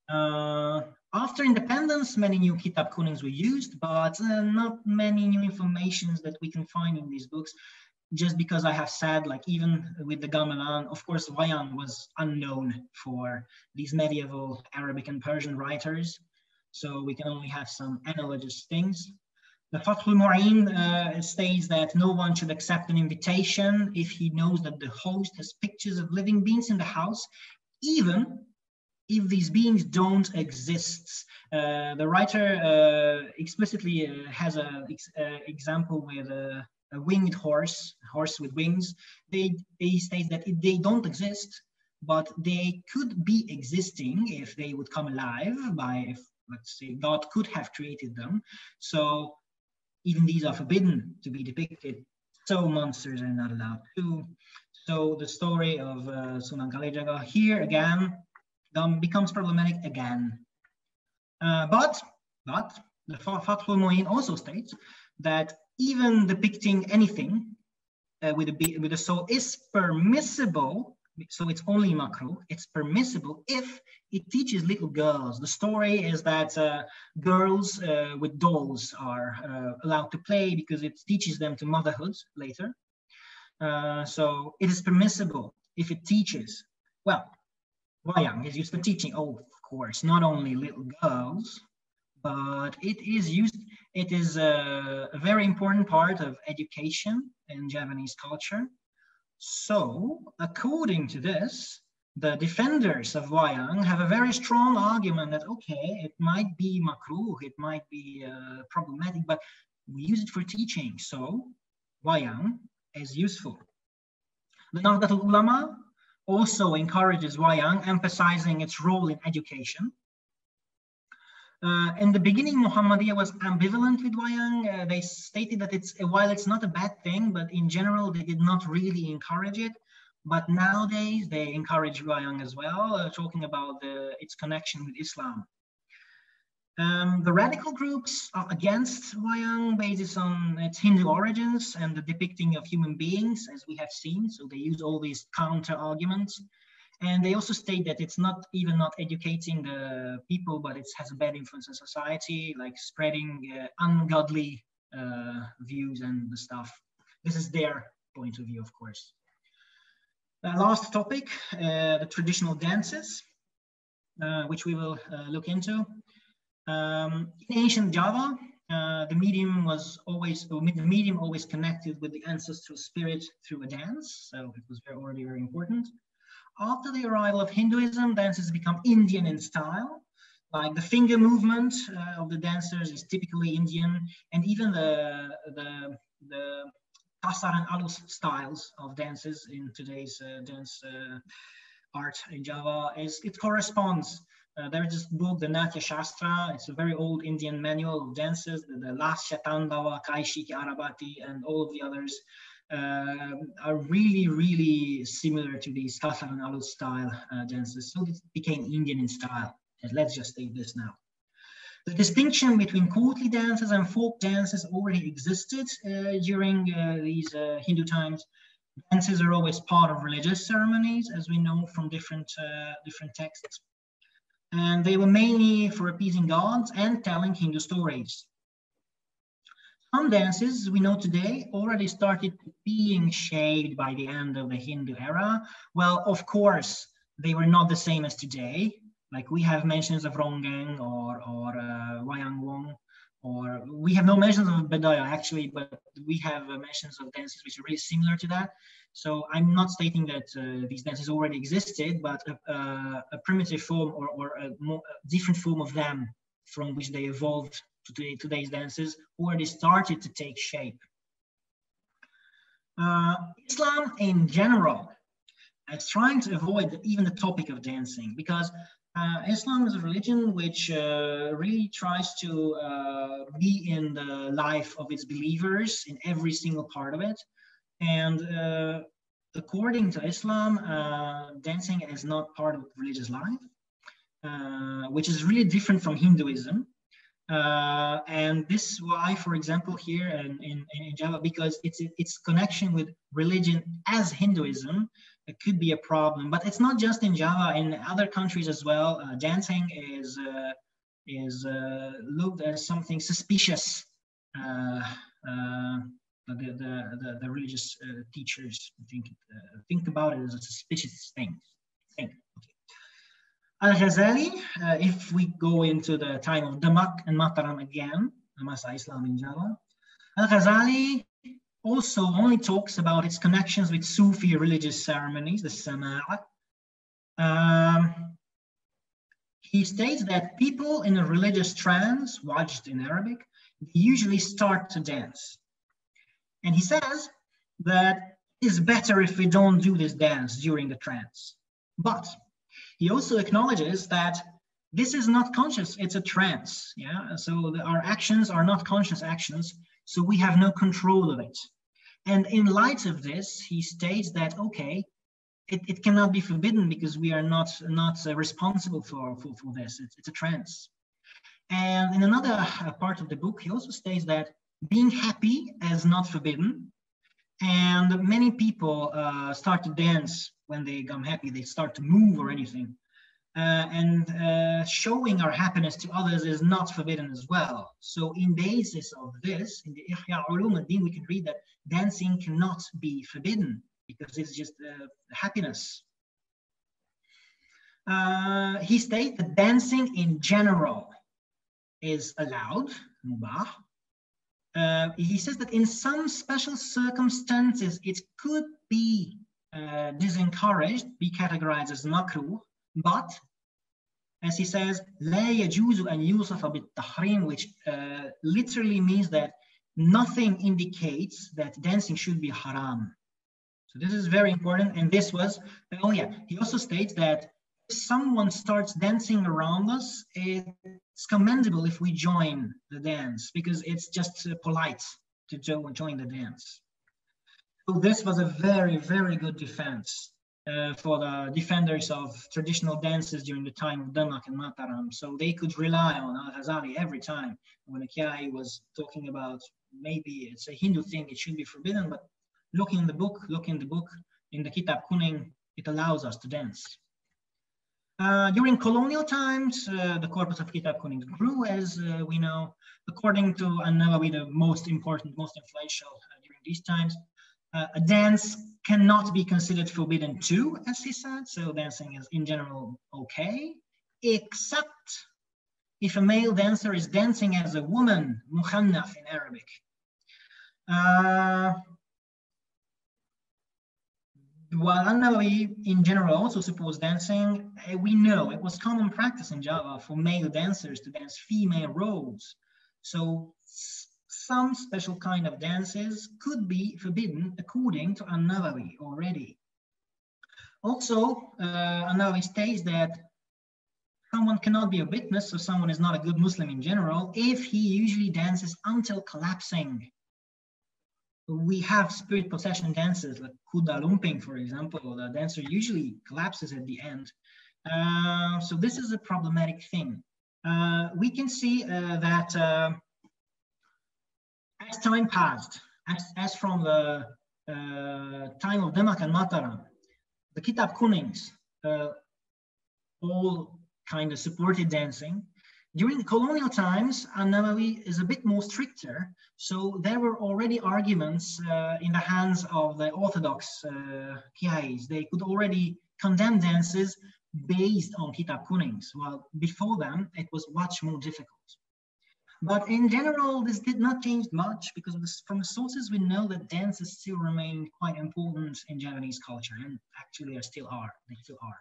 Uh, After independence, many new kitab kunings were used, but uh, not many new informations that we can find in these books. Just because I have said, like even with the Gamelan, of course, Wayang was unknown for these medieval Arabic and Persian writers. So we can only have some analogous things. The Fathul Mu'in uh, states that no one should accept an invitation if he knows that the host has pictures of living beings in the house, even if these beings don't exist. Uh, the writer uh, explicitly uh, has an ex uh, example with a, a, winged horse, a horse with wings. They, they state that they don't exist, but they could be existing if they would come alive by, let's say God could have created them. So even these are forbidden to be depicted. So monsters are not allowed to. So the story of uh, Sunan Kalijaga here again um, becomes problematic again. Uh, but, but the Fathul Mu'in also states that even depicting anything uh, with, a, with a soul is permissible so it's only makruh. It's permissible if it teaches little girls. The story is that uh, girls uh, with dolls are uh, allowed to play because it teaches them to motherhood later. Uh, so it is permissible if it teaches. Well, wayang is used for teaching. Oh, of course, not only little girls, but it is used. It is a, a very important part of education in Javanese culture. So, according to this, the defenders of Wayang have a very strong argument that, okay, it might be makruh, it might be uh, problematic, but we use it for teaching. So, Wayang is useful. The Nahdlatul Ulama also encourages Wayang, emphasizing its role in education. Uh, in the beginning, Muhammadiyah was ambivalent with wayang. Uh, they stated that it's while it's not a bad thing, but in general they did not really encourage it. But nowadays they encourage wayang as well, uh, talking about the, its connection with Islam. Um, the radical groups are against wayang based on its Hindu origins and the depicting of human beings, as we have seen. So they use all these counter arguments. And they also state that it's not even not educating the people, but it has a bad influence on society, like spreading uh, ungodly uh, views and the stuff. This is their point of view, of course. The last topic, uh, the traditional dances, uh, which we will uh, look into. Um, in ancient Java, uh, the medium was always, the medium always connected with the ancestral spirit through a dance. So it was very, already very important. After the arrival of Hinduism, dances become Indian in style. Like the finger movement uh, of the dancers is typically Indian, and even the the the Kasar and Alus styles of dances in today's uh, dance uh, art in Java is it corresponds. Uh, there is this book, the Natya Shastra. It's a very old Indian manual of dances, the, the Lasya Tandava, Kaishiki Arabati, and all of the others are really, really similar to the Salsa and Alu style uh, dances. So it became Indian in style. And let's just state this now. The distinction between courtly dances and folk dances already existed uh, during uh, these uh, Hindu times. Dances are always part of religious ceremonies, as we know from different, uh, different texts. And they were mainly for appeasing gods and telling Hindu stories. Some dances we know today already started being shaped by the end of the Hindu era. Well, of course, they were not the same as today. Like we have mentions of Ronggeng or, or uh, Wayang Wong, or we have no mentions of Bedaya actually, but we have uh, mentions of dances which are really similar to that. So I'm not stating that uh, these dances already existed, but a, a, a primitive form or, or a, more, a different form of them from which they evolved today, today's dances already started to take shape. Uh, Islam in general is trying to avoid even the topic of dancing because uh, Islam is a religion which uh, really tries to uh, be in the life of its believers in every single part of it. And uh, according to Islam, uh, dancing is not part of religious life, uh, which is really different from Hinduism. Uh, and this is why, for example, here in, in, in, Java, because it's its connection with religion as Hinduism, it could be a problem. But it's not just in Java, in other countries as well. Uh, dancing is uh, is uh, looked as something suspicious. Uh, uh, the, the, the, the, religious teachers think, think about it as a suspicious thing. thing. Okay. Al-Ghazali, uh, if we go into the time of Demak and Mataram again, Masa Islam in Java, Al-Ghazali also only talks about its connections with Sufi religious ceremonies, the Sama'a. Um, he states that people in a religious trance, wajd in Arabic, usually start to dance. And he says that it's better if we don't do this dance during the trance. But he also acknowledges that this is not conscious, it's a trance. Yeah, so the, our actions are not conscious actions, so we have no control of it. And in light of this, he states that, okay, it, it cannot be forbidden because we are not, not uh, responsible for, for, for this. It's, it's a trance. And in another uh, part of the book, he also states that being happy is not forbidden. And many people uh, start to dance when they become happy, they start to move or anything. Uh, and uh, showing our happiness to others is not forbidden as well. So in basis of this, in the Ihya Ulum we can read that dancing cannot be forbidden because it's just uh, happiness. Uh, he states that dancing in general is allowed, mubah Uh, he says that in some special circumstances, it could be uh, disencouraged, be categorized as makruh, but as he says, لا يجوز أن يوصف بالتحريم, which uh, literally means that nothing indicates that dancing should be haram. So this is very important. And this was, oh yeah, he also states that if someone starts dancing around us, it's commendable if we join the dance because it's just uh, polite to join the dance. So this was a very, very good defense uh, for the defenders of traditional dances during the time of Demak and Mataram. So they could rely on Al-Ghazali every time when a Kiai was talking about maybe it's a Hindu thing, it should be forbidden, but look in the book, look in the book, in the Kitab Kuning, it allows us to dance. Uh, during colonial times, uh, the corpus of Kitab Kuning grew, as uh, we know, according to An-Nawawi, the most important, most influential uh, during these times. Uh, a dance cannot be considered forbidden too, as he said. So dancing is in general okay, except if a male dancer is dancing as a woman, mukhannath in Arabic. While An-Nawawi in general also supports dancing, uh, we know it was common practice in Java for male dancers to dance female roles. So some special kind of dances could be forbidden according to An-Nawawi already. Also, uh, An-Nawawi states that someone cannot be a witness, so someone is not a good Muslim in general, if he usually dances until collapsing. We have spirit possession dances like Kuda Lumping, for example, the dancer usually collapses at the end. Uh, so this is a problematic thing. Uh, we can see uh, that uh, as time passed, as, as from the uh, time of Demak and Mataram, the Kitab Kunings uh, all kind of supported dancing. During colonial times, An-Nawawi is a bit more stricter. So there were already arguments uh, in the hands of the Orthodox uh, They could already condemn dances based on Kitab Kunings, while before them, it was much more difficult. But in general, this did not change much because from the sources we know that dances still remain quite important in Javanese culture and actually they still are, they still are.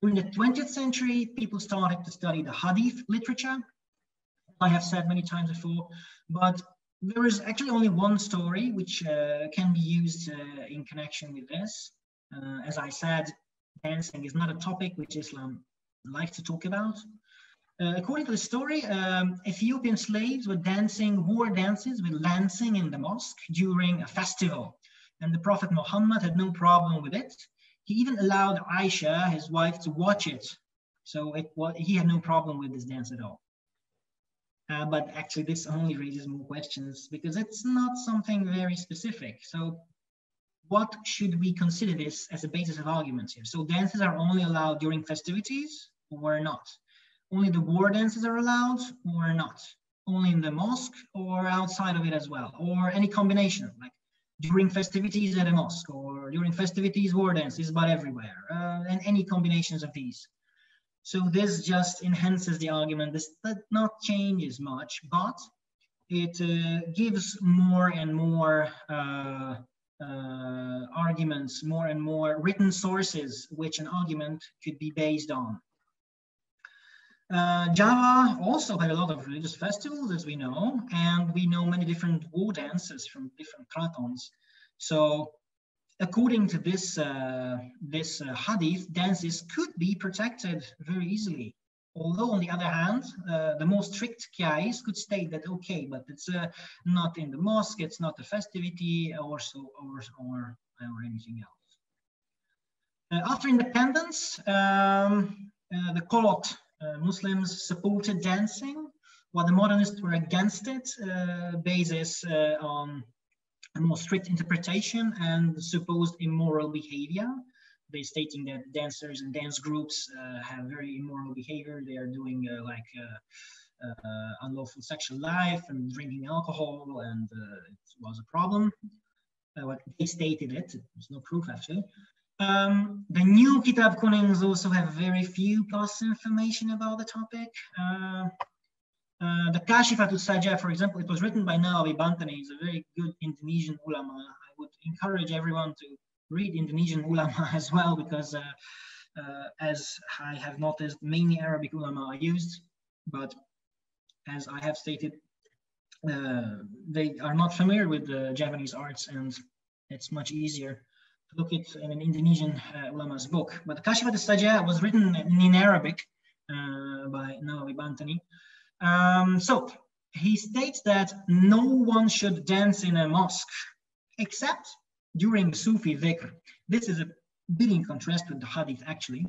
During the 20th century, people started to study the Hadith literature. I have said many times before, but there is actually only one story which uh, can be used uh, in connection with this. Uh, as I said, dancing is not a topic which Islam likes to talk about. Uh, according to the story, um, Ethiopian slaves were dancing war dances with lancing in the mosque during a festival. And the Prophet Muhammad had no problem with it. He even allowed Aisha, his wife, to watch it. So it, well, he had no problem with this dance at all. Uh, but actually, this only raises more questions because it's not something very specific. So what should we consider this as a basis of arguments here? So dances are only allowed during festivities or not? only the war dances are allowed or not? Only in the mosque or outside of it as well? Or any combination, like during festivities at a mosque or during festivities war dances, but everywhere, uh, and any combinations of these. So this just enhances the argument. This does not changes much, but it uh, gives more and more uh, uh, arguments, more and more written sources which an argument could be based on. Uh, Java also had a lot of religious festivals, as we know, and we know many different war dances from different kratons. So according to this, uh, this uh, hadith, dances could be protected very easily. Although on the other hand, uh, the more strict kyais could state that, okay, but it's uh, not in the mosque, it's not a festivity or, so, or, or, or anything else. Uh, after independence, um, the Kolot Muslims supported dancing, while the modernists were against it, uh, basis uh, on a more strict interpretation and supposed immoral behavior. They stating that dancers and dance groups uh, have very immoral behavior. They are doing uh, like uh, unlawful sexual life and drinking alcohol, and it was a problem. what they stated it. There's no proof actually. Um, the new Kitab Kunings also have very few plus information about the topic. Uh, uh, the Kashifatu Sajah, for example, it was written by Nawawi Bantani. He's a very good Indonesian ulama. I would encourage everyone to read Indonesian ulama as well, because uh, uh, as I have noticed, many Arabic ulama are used, but as I have stated, uh, they are not familiar with the Javanese arts and it's much easier look at in an Indonesian uh, ulama's book. But Kashifat al-Sajah was written in Arabic uh, by Nawawi Bantani. Um, so he states that no one should dance in a mosque except during Sufi dhikr. This is a bit in contrast with the hadith actually,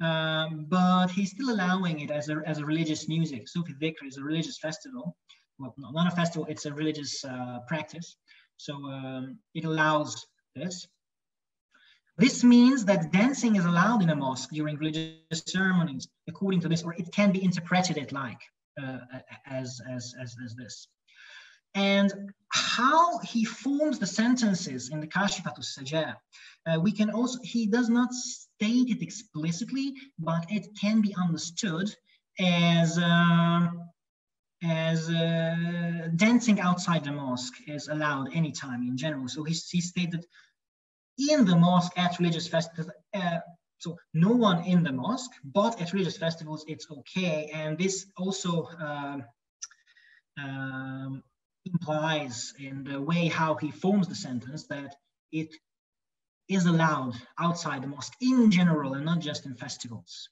um, but he's still allowing it as a, as a religious music. Sufi dhikr is a religious festival. Well, not a festival, it's a religious uh, practice. So um, it allows this. This means that dancing is allowed in a mosque during religious ceremonies, according to this, or it can be interpreted like uh, as, as, as, as this. And how he forms the sentences in the Kashifatu Sajah, uh, we can also, he does not state it explicitly, but it can be understood as, uh, as uh, dancing outside the mosque is allowed anytime in general. So he, he stated in the mosque at religious festivals. Uh, so no one in the mosque, but at religious festivals, it's okay. And this also um, um, implies in the way how he forms the sentence that it is allowed outside the mosque in general and not just in festivals.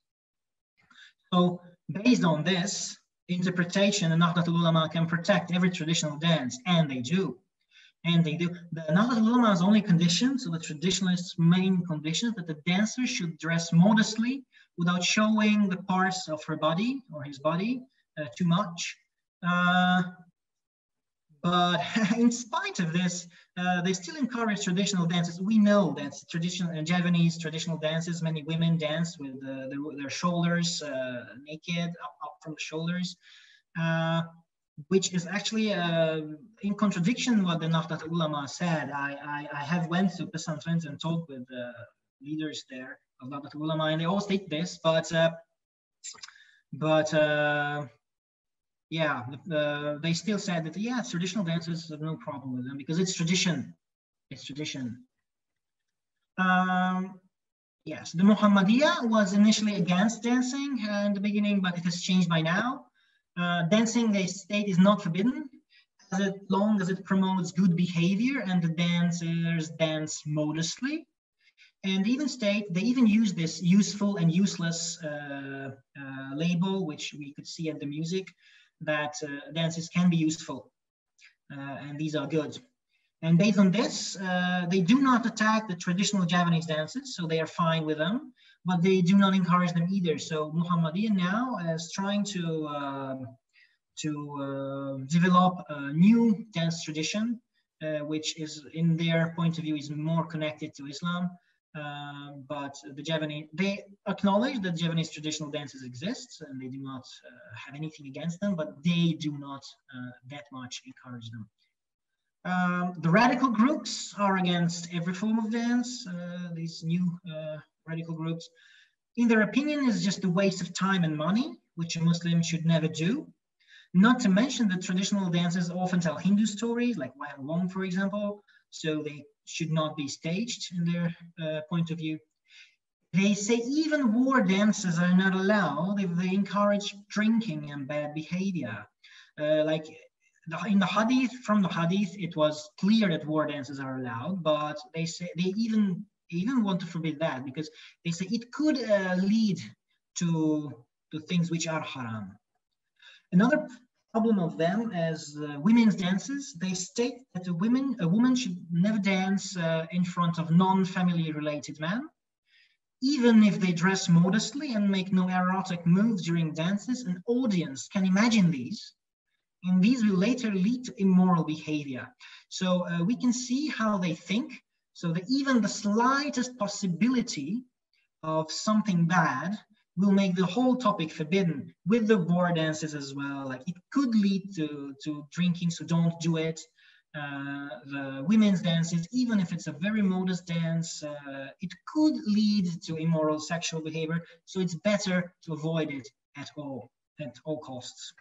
So based on this interpretation, the Nahdlatul Ulama can protect every traditional dance, and they do and they do. The Nahdlatul Ulama's only condition, so the traditionalist's main condition, that the dancer should dress modestly without showing the parts of her body or his body uh, too much. Uh, but in spite of this, uh, they still encourage traditional dances. We know that traditional uh, Javanese traditional dances, many women dance with uh, their, their, shoulders uh, naked, up, up, from the shoulders which is actually uh, in contradiction what the Nahdlatul Ulama said. I, I, I have went to Pesantren and talked with the leaders there of Ulama, and they all state this, but uh, but uh, yeah, uh, they still said that yeah, traditional dances have no problem with them because it's tradition. It's tradition. Um, yes, the Muhammadiyah was initially against dancing in the beginning, but it has changed by now. Uh, dancing, they state, is not forbidden as long as it promotes good behavior and the dancers dance modestly. And even state, they even use this useful and useless uh, uh, label, which we could see at the music, that uh, dances can be useful uh, and these are good. And based on this, uh, they do not attack the traditional Javanese dances, so they are fine with them but they do not encourage them either. So Muhammadiyah now is trying to uh, to uh, develop a new dance tradition, uh, which is in their point of view is more connected to Islam. Um, but the Javanese, they acknowledge that Javanese traditional dances exist and they do not uh, have anything against them, but they do not uh, that much encourage them. Um, the radical groups are against every form of dance, uh, these new radical groups. In their opinion, is just a waste of time and money, which a Muslim should never do. Not to mention that traditional dances often tell Hindu stories, like Wayang Wong, for example, so they should not be staged in their uh, point of view. They say even war dances are not allowed if they encourage drinking and bad behavior. Uh, like in the hadith, from the hadith, it was clear that war dances are allowed, but they say they even even want to forbid that because they say it could uh, lead to to things which are haram. Another problem of them as uh, women's dances. They state that a woman, a woman should never dance uh, in front of non-family related men, even if they dress modestly and make no erotic moves during dances. An audience can imagine these, and these will later lead to immoral behavior. So uh, we can see how they think. So that even the slightest possibility of something bad will make the whole topic forbidden with the war dances as well. Like it could lead to, to drinking, so don't do it. Uh, the women's dances, even if it's a very modest dance, uh, it could lead to immoral sexual behavior. So it's better to avoid it at all, at all costs.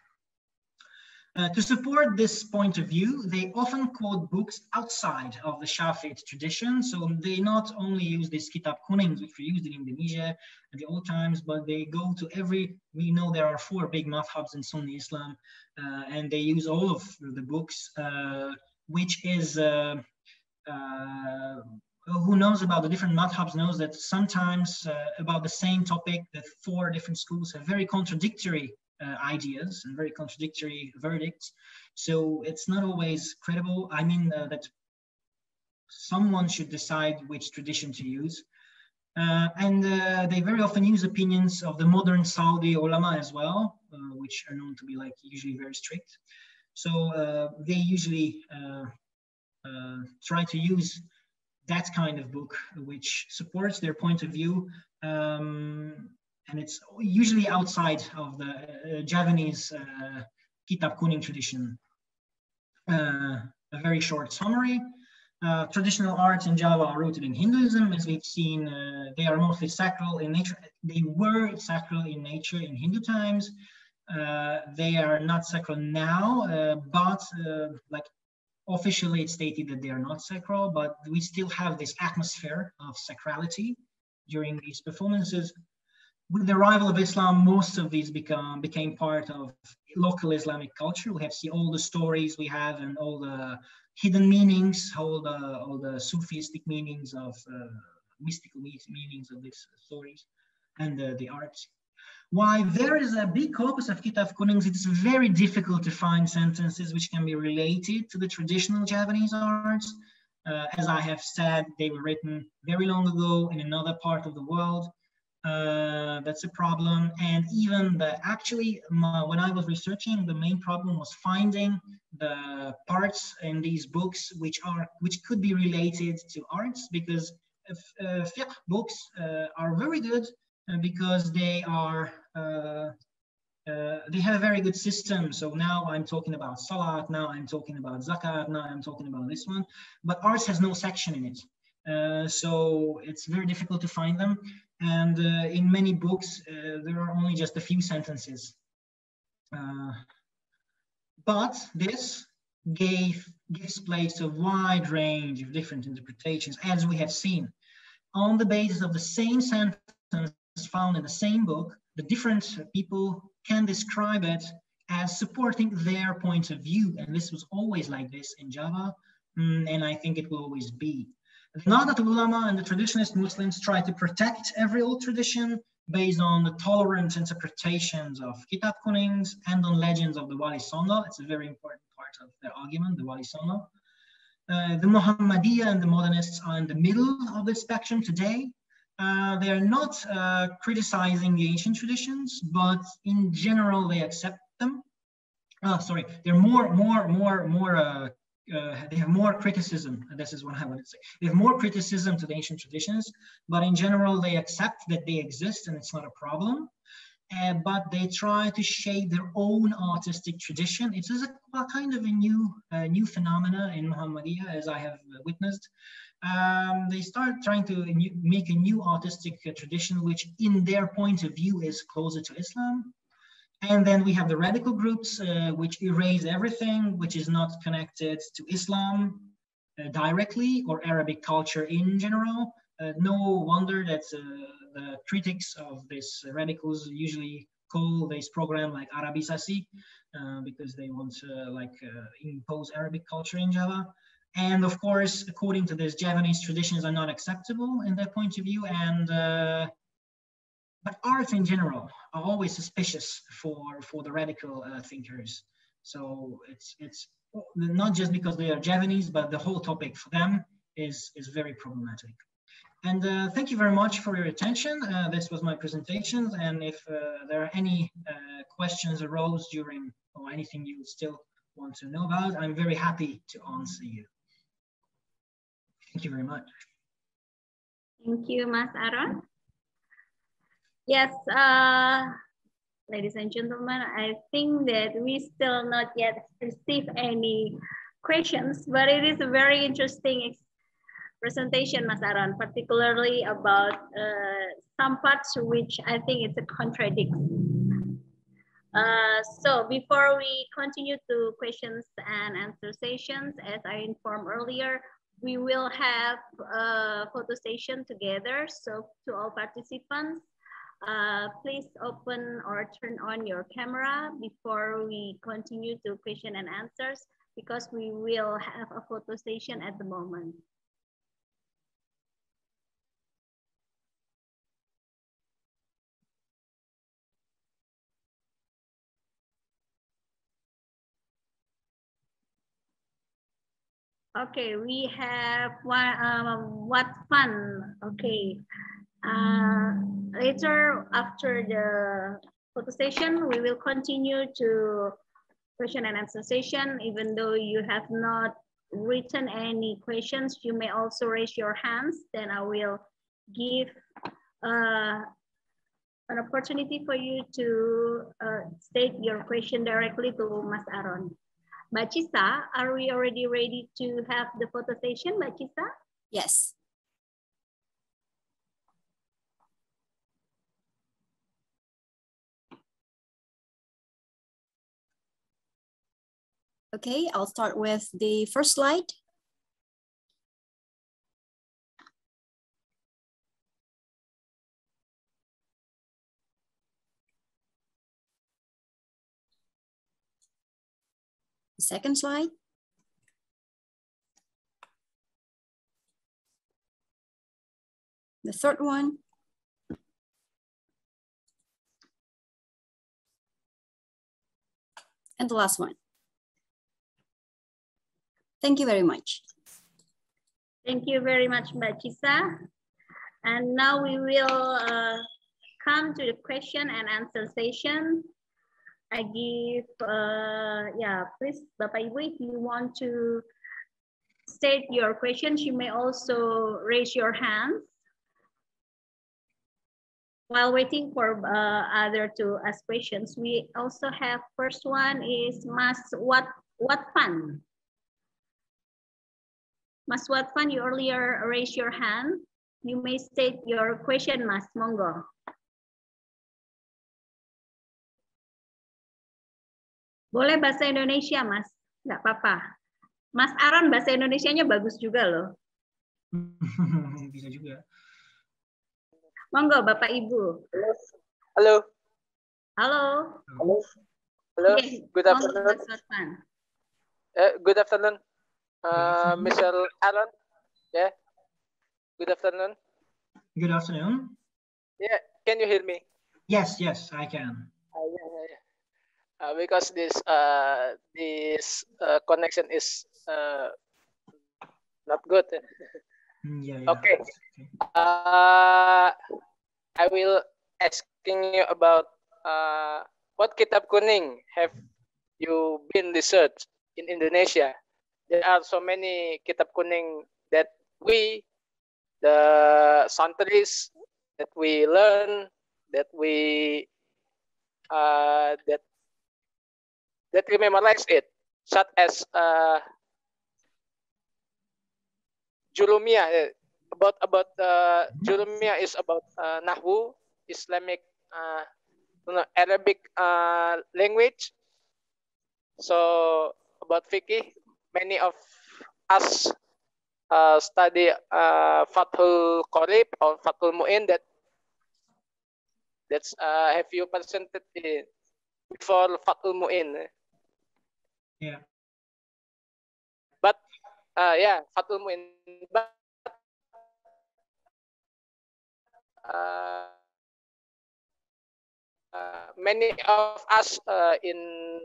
Uh, to support this point of view, they often quote books outside of the Shafi'ite tradition. So they not only use these kitab kunings, which were used in Indonesia at the old times, but they go to every, we know there are four big madhabs in Sunni Islam, uh, and they use all of the books, uh, which is, uh, uh, who knows about the different madhabs knows that sometimes about the same topic that four different schools have very contradictory uh, ideas and very contradictory verdicts. So it's not always credible. I mean uh, that someone should decide which tradition to use. Uh, and uh, they very often use opinions of the modern Saudi ulama as well, uh, which are known to be like usually very strict. So uh, they usually try to use that kind of book, which supports their point of view um, and it's usually outside of the uh, Javanese uh, Kitab Kuning tradition. Uh, a very short summary. Uh, traditional arts in Java are rooted in Hinduism, as we've seen. They are mostly sacral in nature. They were sacral in nature in Hindu times. They are not sacral now, but like officially it's stated that they are not sacral, but we still have this atmosphere of sacrality during these performances with the arrival of Islam, most of these become became part of local Islamic culture. We have seen all the stories we have and all the hidden meanings, all the all the Sufistic meanings of uh, mystical meanings of these stories and uh, the arts. Why there is a big corpus of Kitab Kunings, it's very difficult to find sentences which can be related to the traditional Javanese arts. Uh, as I have said, they were written very long ago in another part of the world. Uh, that's a problem. And even the actually, my, when I was researching, the main problem was finding the parts in these books which are which could be related to arts because uh, books uh, are very good uh, because they are uh, uh, they have a very good system. So now I'm talking about salat, now I'm talking about zakat, now I'm talking about this one, but arts has no section in it. Uh, so it's very difficult to find them. And uh, in many books, uh, there are only just a few sentences. Uh, but this gave, gives place to a wide range of different interpretations, as we have seen. On the basis of the same sentence found in the same book, the different people can describe it as supporting their point of view. And this was always like this in Java, mm, and I think it will always be. Nahdlatul Ulama and the traditionalist Muslims try to protect every old tradition based on the tolerant interpretations of Kitab Kunings and on legends of the Wali Songo. It's a very important part of their argument, the Wali Songo. Uh, the Muhammadiyah and the modernists are in the middle of the spectrum today. Uh, they are not uh, criticizing the ancient traditions, but in general they accept them. Oh, sorry, they're more, more, more, more uh, they have more criticism. This is what I want to say. They have more criticism to the ancient traditions, but in general, they accept that they exist and it's not a problem. Uh, but they try to shape their own artistic tradition. It is a, a kind of a new, uh, new phenomena in Muhammadiyah, as I have witnessed. Um, they start trying to new, make a new artistic tradition, which in their point of view is closer to Islam. And then we have the radical groups, uh, which erase everything which is not connected to Islam uh, directly or Arabic culture in general. Uh, no wonder that uh, the critics of these radicals usually call this program like Arabisasi uh, because they want to like uh, impose Arabic culture in Java. And of course, according to this, Javanese traditions are not acceptable in their point of view. And but art in general are always suspicious for for the radical uh, thinkers. So it's it's not just because they are Javanese, but the whole topic for them is is very problematic. And uh, thank you very much for your attention. Uh, this was my presentation. And if uh, there are any uh, questions arose during or anything you still want to know about, I'm very happy to answer you. Thank you very much. Thank you, Mas Aron. Yes, uh, ladies and gentlemen, I think that we still not yet received any questions, but it is a very interesting presentation, Mas Aron, particularly about uh, some parts which I think it's a contradiction. Uh, so before we continue to questions and answer sessions, as I informed earlier, we will have a photo session together. So to all participants, uh, please open or turn on your camera before we continue to question and answers because we will have a photo station at the moment. Okay, we have one, um, what fun. Okay, uh, later after the photo session, we will continue to question and answer session. Even though you have not written any questions, you may also raise your hands. Then I will give uh, an opportunity for you to uh, state your question directly to Mas Aron. Mbak are we already ready to have the photo session, Mbak Chisa? Yes. Okay, I'll start with the first slide. The second slide. The third one. And the last one. Thank you very much. Thank you very much, Mbak. And now we will uh, come to the question and answer session. I give, uh, yeah, please, Bapak Ibu, if you want to state your questions, you may also raise your hands. While waiting for uh, other to ask questions, we also have first one is Mas What What Fun. Mas Watfan, you earlier raised your hand. You may state your question, Mas. Monggo. Boleh bahasa Indonesia, Mas. Nggak apa-apa. Mas Aaron bahasa Indonesianya bagus juga loh. Bisa juga. Monggo, Bapak Ibu. Halo. Halo. Halo. Halo. Yes, Good afternoon. Uh, good afternoon. Uh, Mr. Aaron. Yeah. Good afternoon. Good afternoon. Yeah. Can you hear me? Yes, yes, I can. Uh, yeah, yeah, yeah. Uh, because this uh, this uh, connection is uh, not good. Mm, yeah, yeah. Okay. Uh, I will asking you about uh, what kitab kuning have you been researched in Indonesia there are so many kitab kuning that we, the Santaris, that we learn, that we, uh, that that we memorize it, such as uh, Jurumiyah. Eh, about about uh, Jurumiyah is about uh, Nahwu, Islamic, uh, Arabic uh, language. So about fiqh, many of us uh, study uh, Fathul Qorib or Fathul Mu'in that that's uh, have you presented in before Fathul Mu'in. Yeah. But uh, yeah, Fathul Mu'in. But uh, uh, many of us uh, in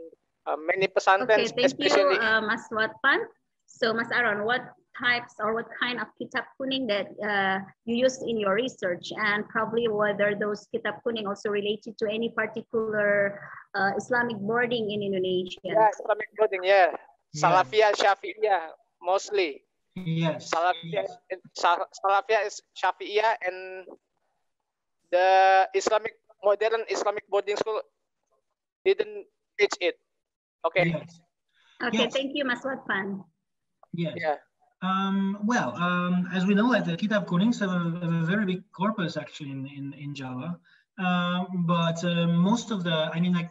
uh, many pesantren, okay, thank especially. you, uh, Mas Watpan. So, Mas Aaron, what types or what kind of kitab kuning that uh, you use in your research and probably whether those kitab kuning also related to any particular uh, Islamic boarding in Indonesia? Yeah, Islamic boarding, yeah. Salafiyah, Syafi'iyah, mostly. Yes. Salafiyah, yes. Is Syafi'iyah and the Islamic modern Islamic boarding school didn't teach it. Okay. Yes. Okay, Yes. thank you, Mas Watpan. Yes. Yeah. Um, well, um, as we know, that the Kitab Kunings have a, have a very big corpus actually in, in, in Java. Um, but uh, most of the, I mean, like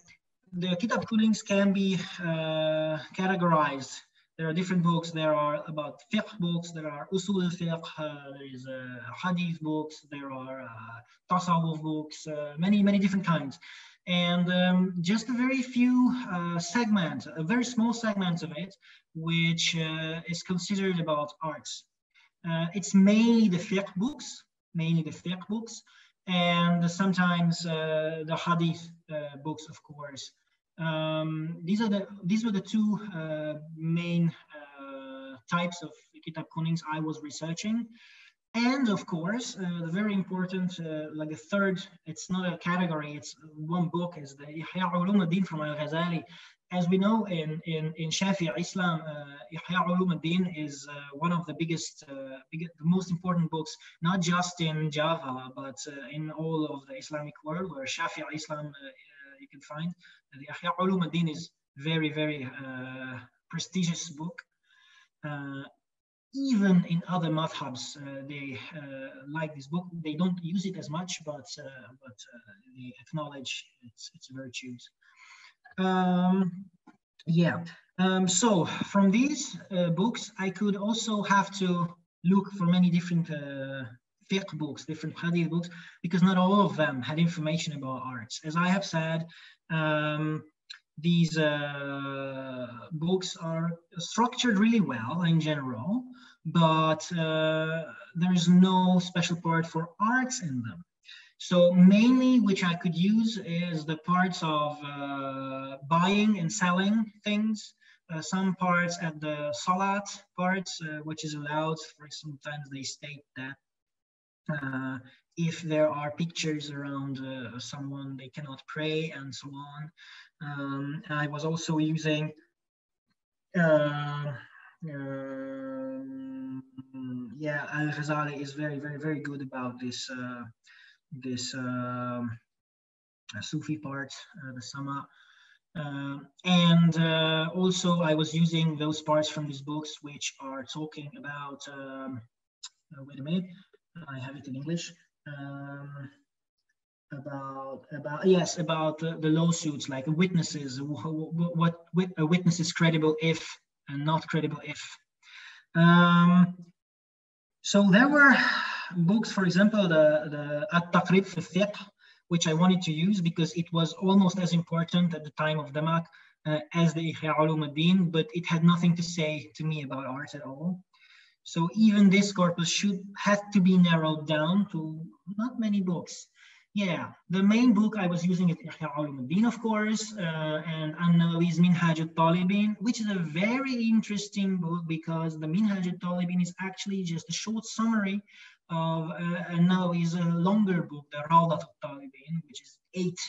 the Kitab Kunings can be uh, categorized. There are different books. There are about fiqh books. There are usul al-fiqh. Uh, there is uh, hadith books. There are uh, tasawwuf books. Uh, many, many different kinds. And um, just a very few uh, segments, a very small segment of it, which uh, is considered about arts. Uh, it's mainly the fiqh books, mainly the fiqh books, and sometimes uh, the hadith uh, books, of course. Um, these are the these were the two uh, main types of kitab kunings I was researching. And of course, uh, the very important, uh, like a third, it's not a category, it's one book, is the Ihya Ulum al-Din from Al-Ghazali. As we know in, in, in Shafi Islam, uh, Ihya Ulum al-Din is uh, one of the biggest, big, the most important books, not just in Java, but in all of the Islamic world where Shafi Islam you can find. The Ihya Ulum al-Din is very, very prestigious book. Uh, even in other madhabs, uh, they uh, like this book. They don't use it as much, but uh, but uh, they acknowledge its its virtues. Um, yeah. Um, so from these uh, books, I could also have to look for many different uh, fiqh books, different hadith books, because not all of them had information about arts. As I have said, um, these uh, books are structured really well in general, but uh, there's no special part for arts in them. So mainly which I could use is the parts of uh, buying and selling things, uh, some parts at the salat parts, uh, which is allowed, for sometimes they state that uh, if there are pictures around uh, someone, they cannot pray and so on. Um, I was also using uh, um, yeah, Al Ghazali is very, very, very good about this uh, this um, Sufi part, uh, the Sama. Uh, and uh, also, I was using those parts from these books which are talking about. Um, uh, wait a minute, I have it in English. Um, about about yes about the, the lawsuits like witnesses what, what, a witness is credible if and not credible if. Um, so there were books for example the the at-taqrib which i wanted to use because it was almost as important at the time of Demak uh, as the ihya ulum ad-din but it had nothing to say to me about art at all. So even this corpus should have to be narrowed down to not many books yeah, the main book I was using is Ihya Ulum al-Din, of course, uh, and An-Nawawi's Minhaj al-Talibin, which is a very interesting book because the Minhaj al-Talibin is actually just a short summary of uh, An-Nawawi's longer book, the Rawdat al-Talibin, which is eight,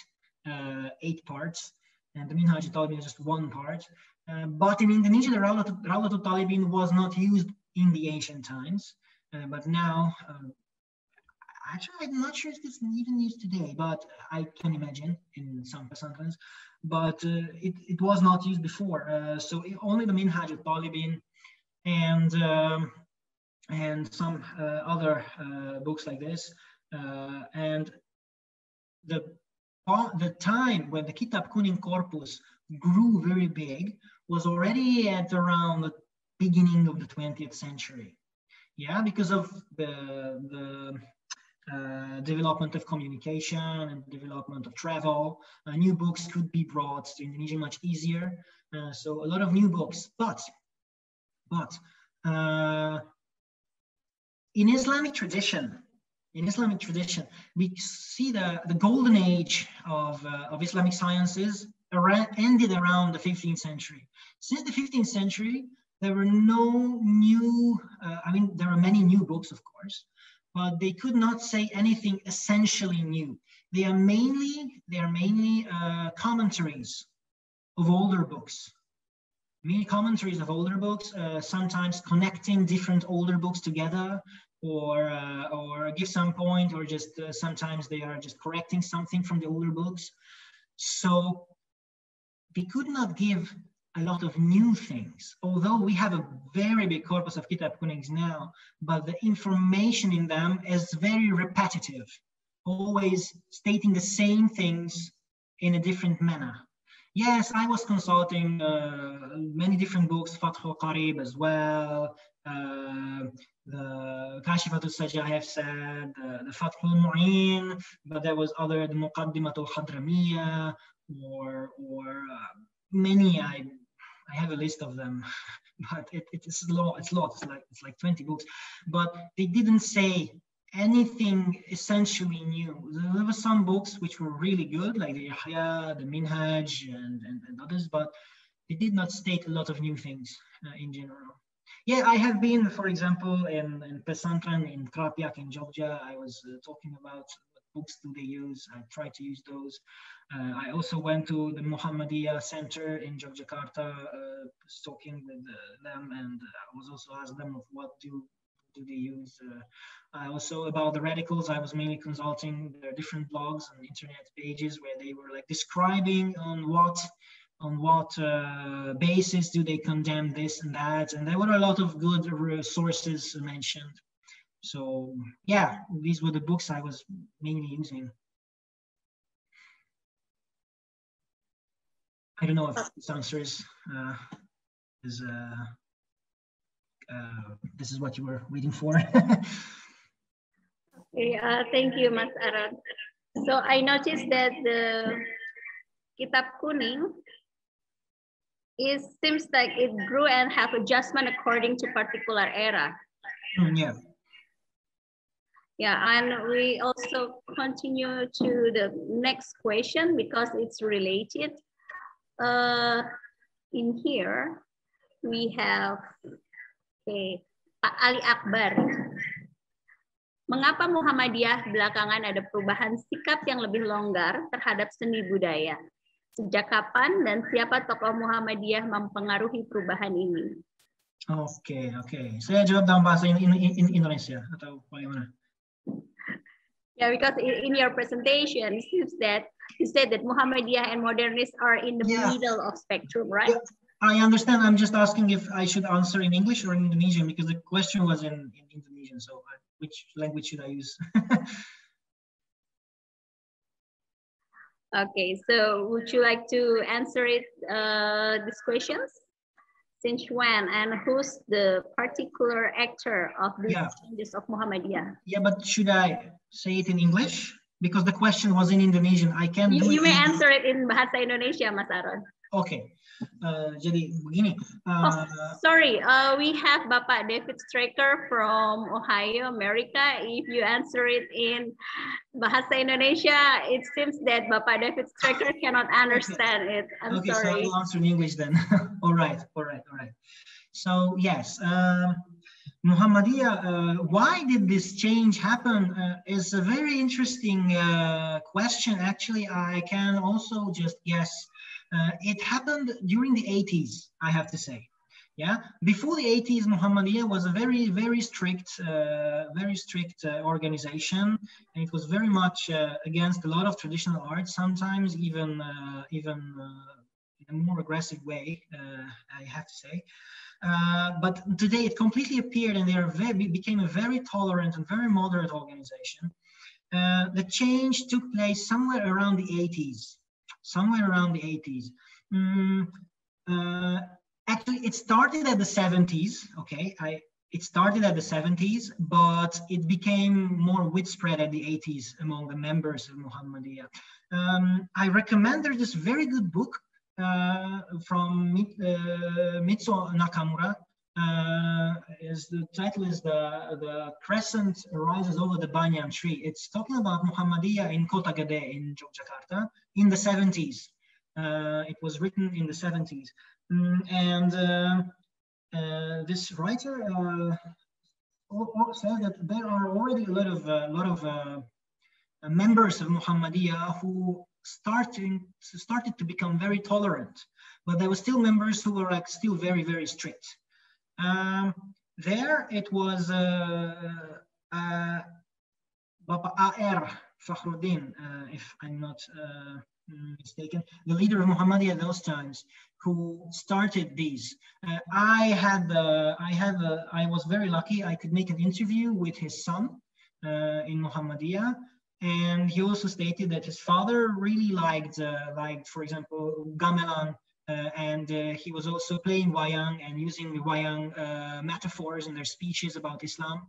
uh, eight parts, and the Minhaj al-Talibin is just one part. Uh, but in Indonesia, the Rawdatul Talibin was not used in the ancient times, uh, but now, uh, actually, I'm not sure if it's even used today, but I can imagine in some pesantren, but uh, it, it was not used before. Uh, so only the Minhaj al-Talibin and, um, and some uh, other books like this. and the, the time when the Kitab Kuning corpus grew very big was already at around the beginning of the 20th century. Yeah, because of the, the uh, development of communication and development of travel, uh, new books could be brought to Indonesia much easier. Uh, so a lot of new books, but, but uh, in Islamic tradition, in Islamic tradition, we see the, the golden age of, uh, of Islamic sciences around, ended around the 15th century. Since the 15th century, there were no new, uh, I mean, there are many new books, of course, but they could not say anything essentially new. They are mainly, they are mainly uh, commentaries of older books. Many commentaries of older books, uh, sometimes connecting different older books together or, uh, or give some point or just uh, sometimes they are just correcting something from the older books. So they could not give a lot of new things, although we have a very big corpus of Kitab Kunings now, but the information in them is very repetitive, always stating the same things in a different manner. Yes, I was consulting uh, many different books, Fathul Qarib as well, uh, the Kashifat al-Sajjah I have said, uh, the Fathul Mu'in, but there was other, the Muqaddimat al-Hadramiyah, or, or uh, many I I have a list of them, but it, it's a lot. It's a lot. It's like it's like 20 books, but they didn't say anything essentially new. There were some books which were really good, like the Ihya, the Minhaj, and, and, and others, but they did not state a lot of new things uh, in general. Yeah, I have been, for example, in, in Pesantren in Krapyak in Jogja. I was uh, talking about books do they use. I try to use those. Uh, I also went to the Muhammadiyah Center in Yogyakarta, uh, talking with uh, them, and I was also asked them of what do do they use. Uh, also about the radicals, I was mainly consulting their different blogs and internet pages where they were like describing on what on what uh, basis do they condemn this and that, and there were a lot of good sources mentioned. So yeah, these were the books I was mainly using. I don't know if this answers uh, is uh, uh, this is what you were waiting for. okay, uh, thank you, Mas Aron. So I noticed that the Kitab Kuning it seems like it grew and have adjustment according to particular era. Mm, yeah. Yeah, and we also continue to the next question because it's related. Uh, in here, we have okay, Pak Ali Akbar. Mengapa Muhammadiyah belakangan ada perubahan sikap yang lebih longgar terhadap seni budaya? Sejak kapan dan siapa tokoh Muhammadiyah mempengaruhi perubahan ini? Oke, okay, oke. Okay. Saya jawab dalam bahasa in, in, in Indonesia atau bagaimana? Yeah, because in your presentation, seems that you said that Muhammadiyah and modernists are in the yeah. middle of spectrum, right? Yeah, I understand. I'm just asking if I should answer in English or in Indonesian because the question was in, in Indonesian. So uh, which language should I use? okay, so would you like to answer it, uh, these questions? Since when and who's the particular actor of these yeah. changes of Muhammadiyah? Yeah, but should I say it in English? Because the question was in Indonesian. I can. You, you may answer it in Bahasa Indonesia, Mas Aron. Okay. Uh, jadi begini. Uh, oh, sorry, uh, we have Bapak David Straker from Ohio, America. If you answer it in Bahasa Indonesia, it seems that Bapak David Straker cannot understand okay. it. I'm okay, sorry. so I'll answer in English then. all right, all right, all right. So yes, um, Muhammadiyah, uh, why did this change happen uh, is a very interesting uh, question. Actually, I can also just guess Uh, it happened during the 80s, I have to say. Yeah, before the 80s, Muhammadiyah was a very, very strict, uh, very strict uh, organization, and it was very much uh, against a lot of traditional arts. Sometimes even, uh, even uh, in a more aggressive way, I have to say. but today, it completely appeared, and they very, became a very tolerant and very moderate organization. the change took place somewhere around the 80s, somewhere around the 80s. Mm, actually it started at the 70s okay i it started at the 70s but it became more widespread at the 80s among the members of muhammadiyah um, i recommend there's this very good book uh, from uh, mitsuo nakamura uh, is the title is the the crescent rises over the banyan tree. It's talking about muhammadiyah in kota gede in Jakarta in the 70s uh, it was written in the 70s Mm, and uh, uh, this writer uh, said that there are already a lot of a lot of members of Muhammadiyah who starting started to become very tolerant, but there were still members who were like still very very strict. Um, there it was uh, uh, Baba A.R. Fakhruddin, uh, if I'm not uh, mistaken, the leader of Muhammadiyah those times, who started these. Uh, I had, uh, I had, uh, I was very lucky. I could make an interview with his son uh, in Muhammadiyah, and he also stated that his father really liked, uh, liked, for example, gamelan, uh, and he was also playing wayang and using wayang metaphors in their speeches about Islam.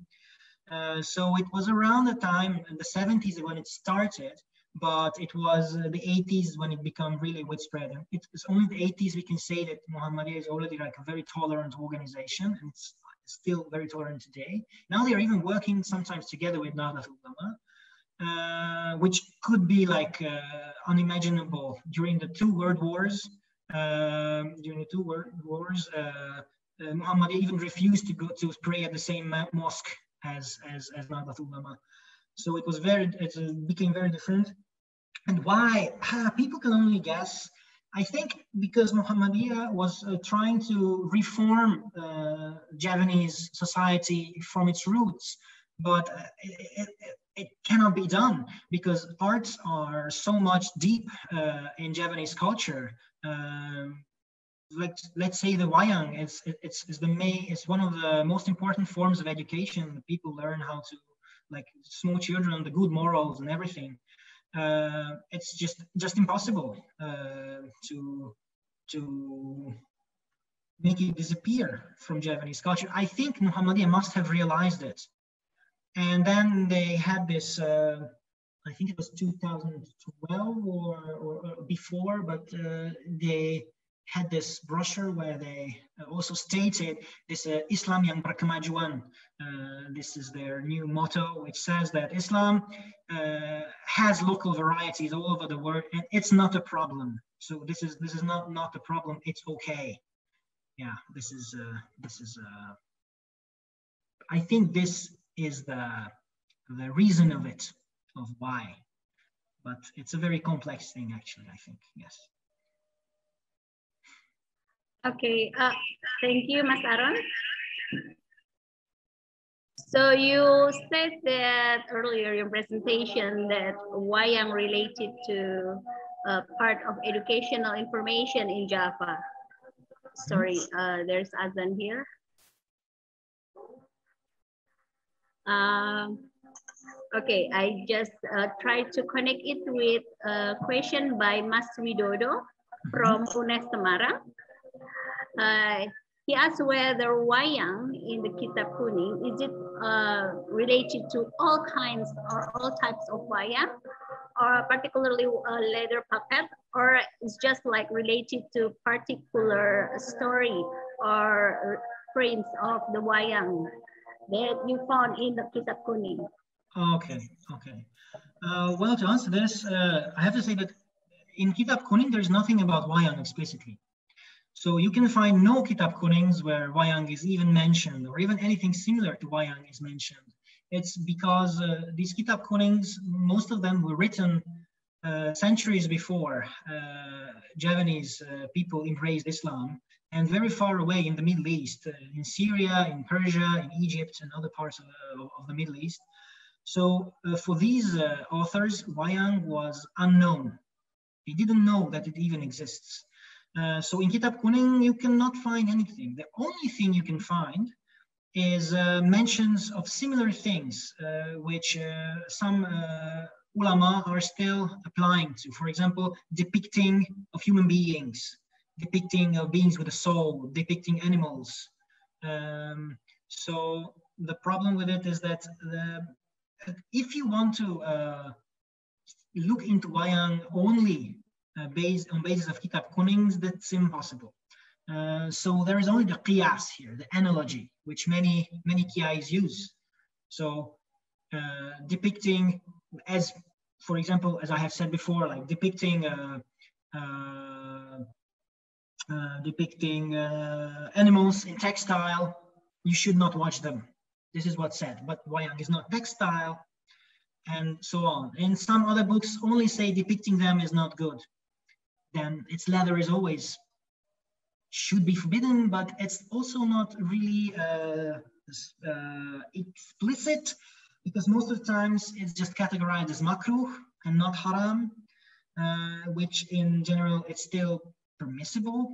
so it was around the time in the 70s when it started but it was uh, the 80s when it became really widespread. And it's only the 80s we can say that Muhammadiyah is already like a very tolerant organization, and it's still very tolerant today. Now they are even working sometimes together with Nahdlatul Ulama, uh, which could be like uh, unimaginable during the two world wars. Um, during the two world wars, uh, uh Muhammadiyah even refused to go to pray at the same mosque as as as Nahdlatul Ulama. So it was very, it became very different. And why? Ah, people can only guess. I think because Muhammadiyah was uh, trying to reform uh, Javanese society from its roots, but uh, it, it, it, cannot be done because arts are so much deep uh, in Javanese culture. Um, let's let's say the wayang is it's, it's the main it's one of the most important forms of education. People learn how to like small children, the good morals and everything. Uh, it's just just impossible uh, to to make it disappear from Javanese culture. I think Muhammadiyah must have realized it. And then they had this, uh, I think it was 2012 or, or, or before, but uh, they had this brochure where they also stated this uh, Islam yang berkemajuan. Uh, this is their new motto, which says that Islam uh, has local varieties all over the world, and it's not a problem. So this is this is not not a problem. It's okay. Yeah, this is uh, this is. Uh, I think this is the the reason of it, of why, but it's a very complex thing, actually. I think yes. Okay, uh, thank you, Mas Aron. So you said that earlier in your presentation that wayang related to uh, part of educational information in Java. Sorry, uh, there's Azan here. Um, okay, I just uh, tried to connect it with a question by Mas Widodo from UNNES Semarang. Uh, he asked whether wayang in the Kitab Kuning, is it uh, related to all kinds or all types of wayang, or particularly a leather puppet, or it's just like related to particular story or prints of the wayang that you found in the Kitab Kuning? Okay, okay. Uh, well, to answer this, uh, I have to say that in Kitab Kuning, there's nothing about wayang explicitly. So you can find no kitab kunings where wayang is even mentioned or even anything similar to wayang is mentioned. It's because uh, these kitab kunings, most of them were written uh, centuries before, uh, Javanese uh, people embraced Islam, and very far away in the Middle East, in Syria, in Persia, in Egypt, and other parts of, of the Middle East. So for these authors, Wayang was unknown. They didn't know that it even exists. Uh, so in Kitab Kuning, you cannot find anything. The only thing you can find is uh, mentions of similar things, uh, which some ulama are still applying to. For example, depicting of human beings, depicting of beings with a soul, depicting animals. Um, so the problem with it is that the, if you want to uh, look into wayang only uh, based on basis of kitab kunings, that's impossible. Uh, so there is only the qiyas here, the analogy, which many many qiyas use. So uh, depicting as, for example, as I have said before, like depicting uh, uh, depicting animals in textile, you should not watch them. This is what's said, but wayang is not textile, and so on. In some other books, only say depicting them is not good. Then its leather is always should be forbidden, but it's also not really uh, uh, explicit because most of the times it's just categorized as makruh and not haram, uh, which in general it's still permissible.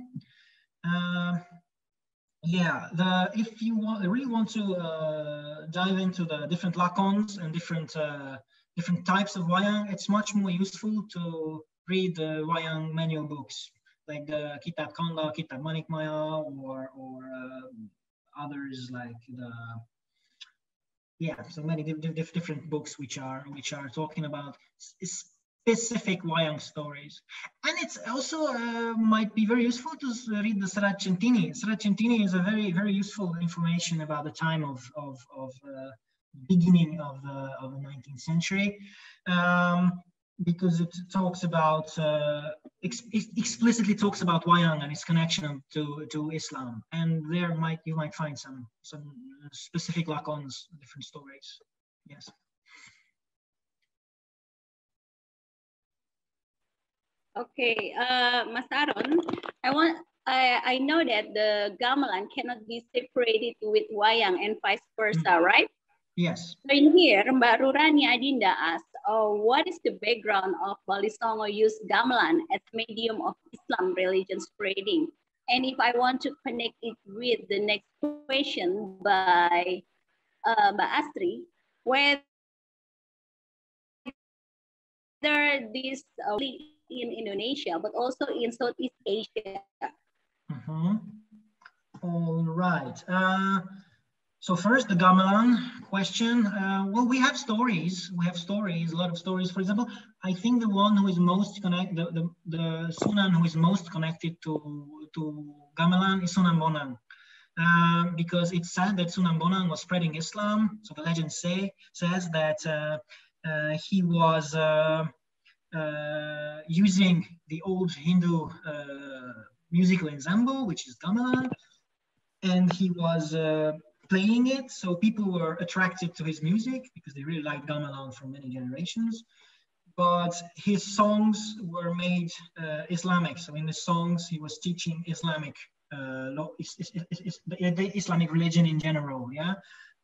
Yeah, the if you want, really want to uh, dive into the different lakons and different uh, different types of wayang, it's much more useful to read the wayang manual books like the Kitab Kanda, Kitab Manik Maya, or or uh, others like the yeah, so many different books which are which are talking about specific Wayang stories. And it's also uh, might be very useful to read the Serat Centini. Serat Centini is a very, very useful information about the time of, of, of uh, beginning of the, of the 19th century. Um, because it talks about uh, ex explicitly talks about Wayang and its connection to to Islam, and there might you might find some some specific lakons, different stories. Yes. Okay, uh, Mas Aron, I want I, I know that the gamelan cannot be separated with wayang and vice versa, mm -hmm. right? Yes. So in here, Mbak Rurani Adinda asked, oh, what is the background of Wali Songo use gamelan as medium of Islam religion spreading? And if I want to connect it with the next question by uh, Mbak Astri, whether this uh, in Indonesia, but also in Southeast Asia. Mm -hmm. All right. Uh, so first, the gamelan question. Uh, well, we have stories. We have stories, a lot of stories. For example, I think the one who is most connected, the, the, the Sunan who is most connected to, to gamelan is Sunan Bonang. Uh, because it's said that Sunan Bonang was spreading Islam. So the legend say says that uh, uh he was uh, using the old Hindu musical ensemble, which is gamelan, and he was playing it. So people were attracted to his music because they really liked gamelan for many generations. But his songs were made uh, Islamic. So in the songs, he was teaching Islamic, uh, is, is, is, the Islamic religion in general, yeah,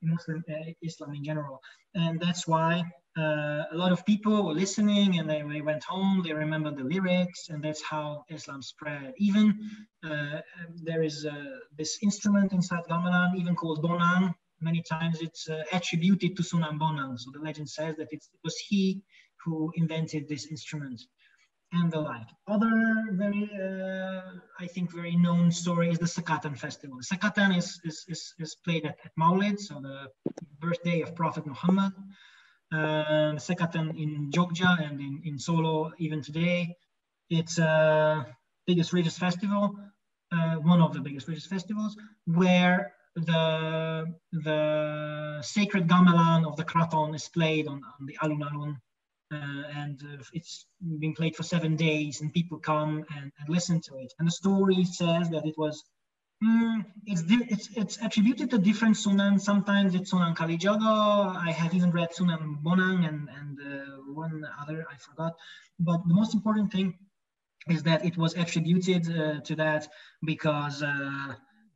Muslim uh, Islam in general. And that's why uh, a lot of people were listening and they, they went home, they remember the lyrics, and that's how Islam spread. Even uh, there is uh, this instrument inside gamelan, even called bonang. Many times it's uh, attributed to Sunan Bonang. So the legend says that it was he who invented this instrument and the like. Other very, uh, I think, very known story is the Sekaten festival. Sekaten is, is, is, is played at, at Maulid, so the birthday of Prophet Muhammad uh, Sekaten in Jogja and in, in Solo even today. It's uh, biggest religious festival, uh, one of the biggest religious festivals, where the the sacred gamelan of the Kraton is played on, on the alun-alun. Uh, and uh, it's been played for seven days and people come and, and, listen to it. And the story says that it was Mm, it's, it's it's attributed to different sunan. Sometimes it's Sunan Kalijogo. I have even read Sunan Bonang and and uh, one other I forgot. But the most important thing is that it was attributed uh, to that because uh,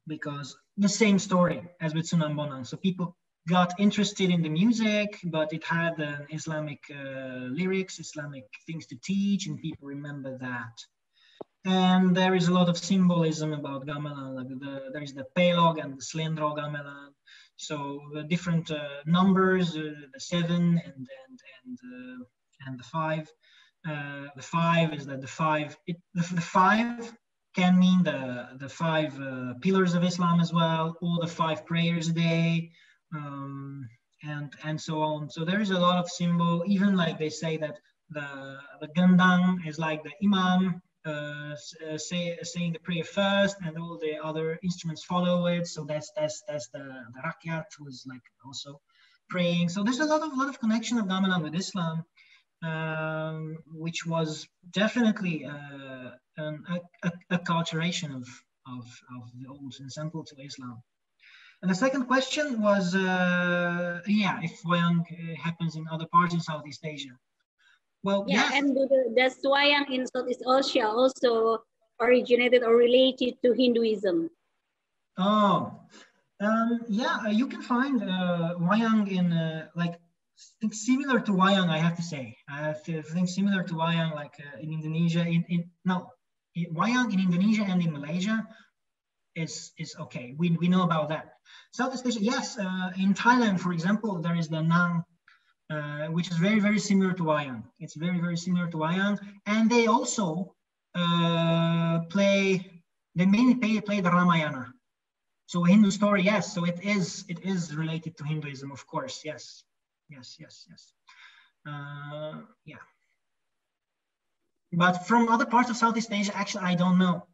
because the same story as with Sunan Bonang. So people got interested in the music, but it had Islamic uh, lyrics, Islamic things to teach, and people remember that. And there is a lot of symbolism about gamelan, like the, there is the pelog and the slendro gamelan. So the different uh, numbers, uh, the seven and and and uh, and the five. Uh, the five is that the five. It, the, the five can mean the the five uh, pillars of Islam as well, or the five prayers a day, um, and and so on. So there is a lot of symbol. Even like they say that the the gandang is like the imam uh, uh, say, saying the prayer first and all the other instruments follow it. So that's that's that's the, the rakyat was like also praying. So there's a lot of lot of connection of gamelan with Islam, um, which was definitely uh, an a, acculturation of, of, of the old ensemble to Islam. And the second question was, uh, yeah, if wayang uh, happens in other parts in Southeast Asia. Well, yeah, yes. and the, the Swayang in Southeast Asia also originated or related to Hinduism. Oh, um, yeah, uh, you can find uh, Wayang in uh, like similar to Wayang, I have to say. I have to think similar to Wayang, like uh, in Indonesia. In, in no, Wayang in Indonesia and in Malaysia is is okay. We we know about that. Southeast Asia, yes. Uh, in Thailand, for example, there is the Nang uh, which is very, very similar to Wayang. It's very, very similar to Wayang. And they also uh, play, they mainly play, play the Ramayana. So Hindu story, yes. So it is, it is related to Hinduism, of course. Yes, yes, yes, yes. Uh, yeah. But from other parts of Southeast Asia, actually, I don't know.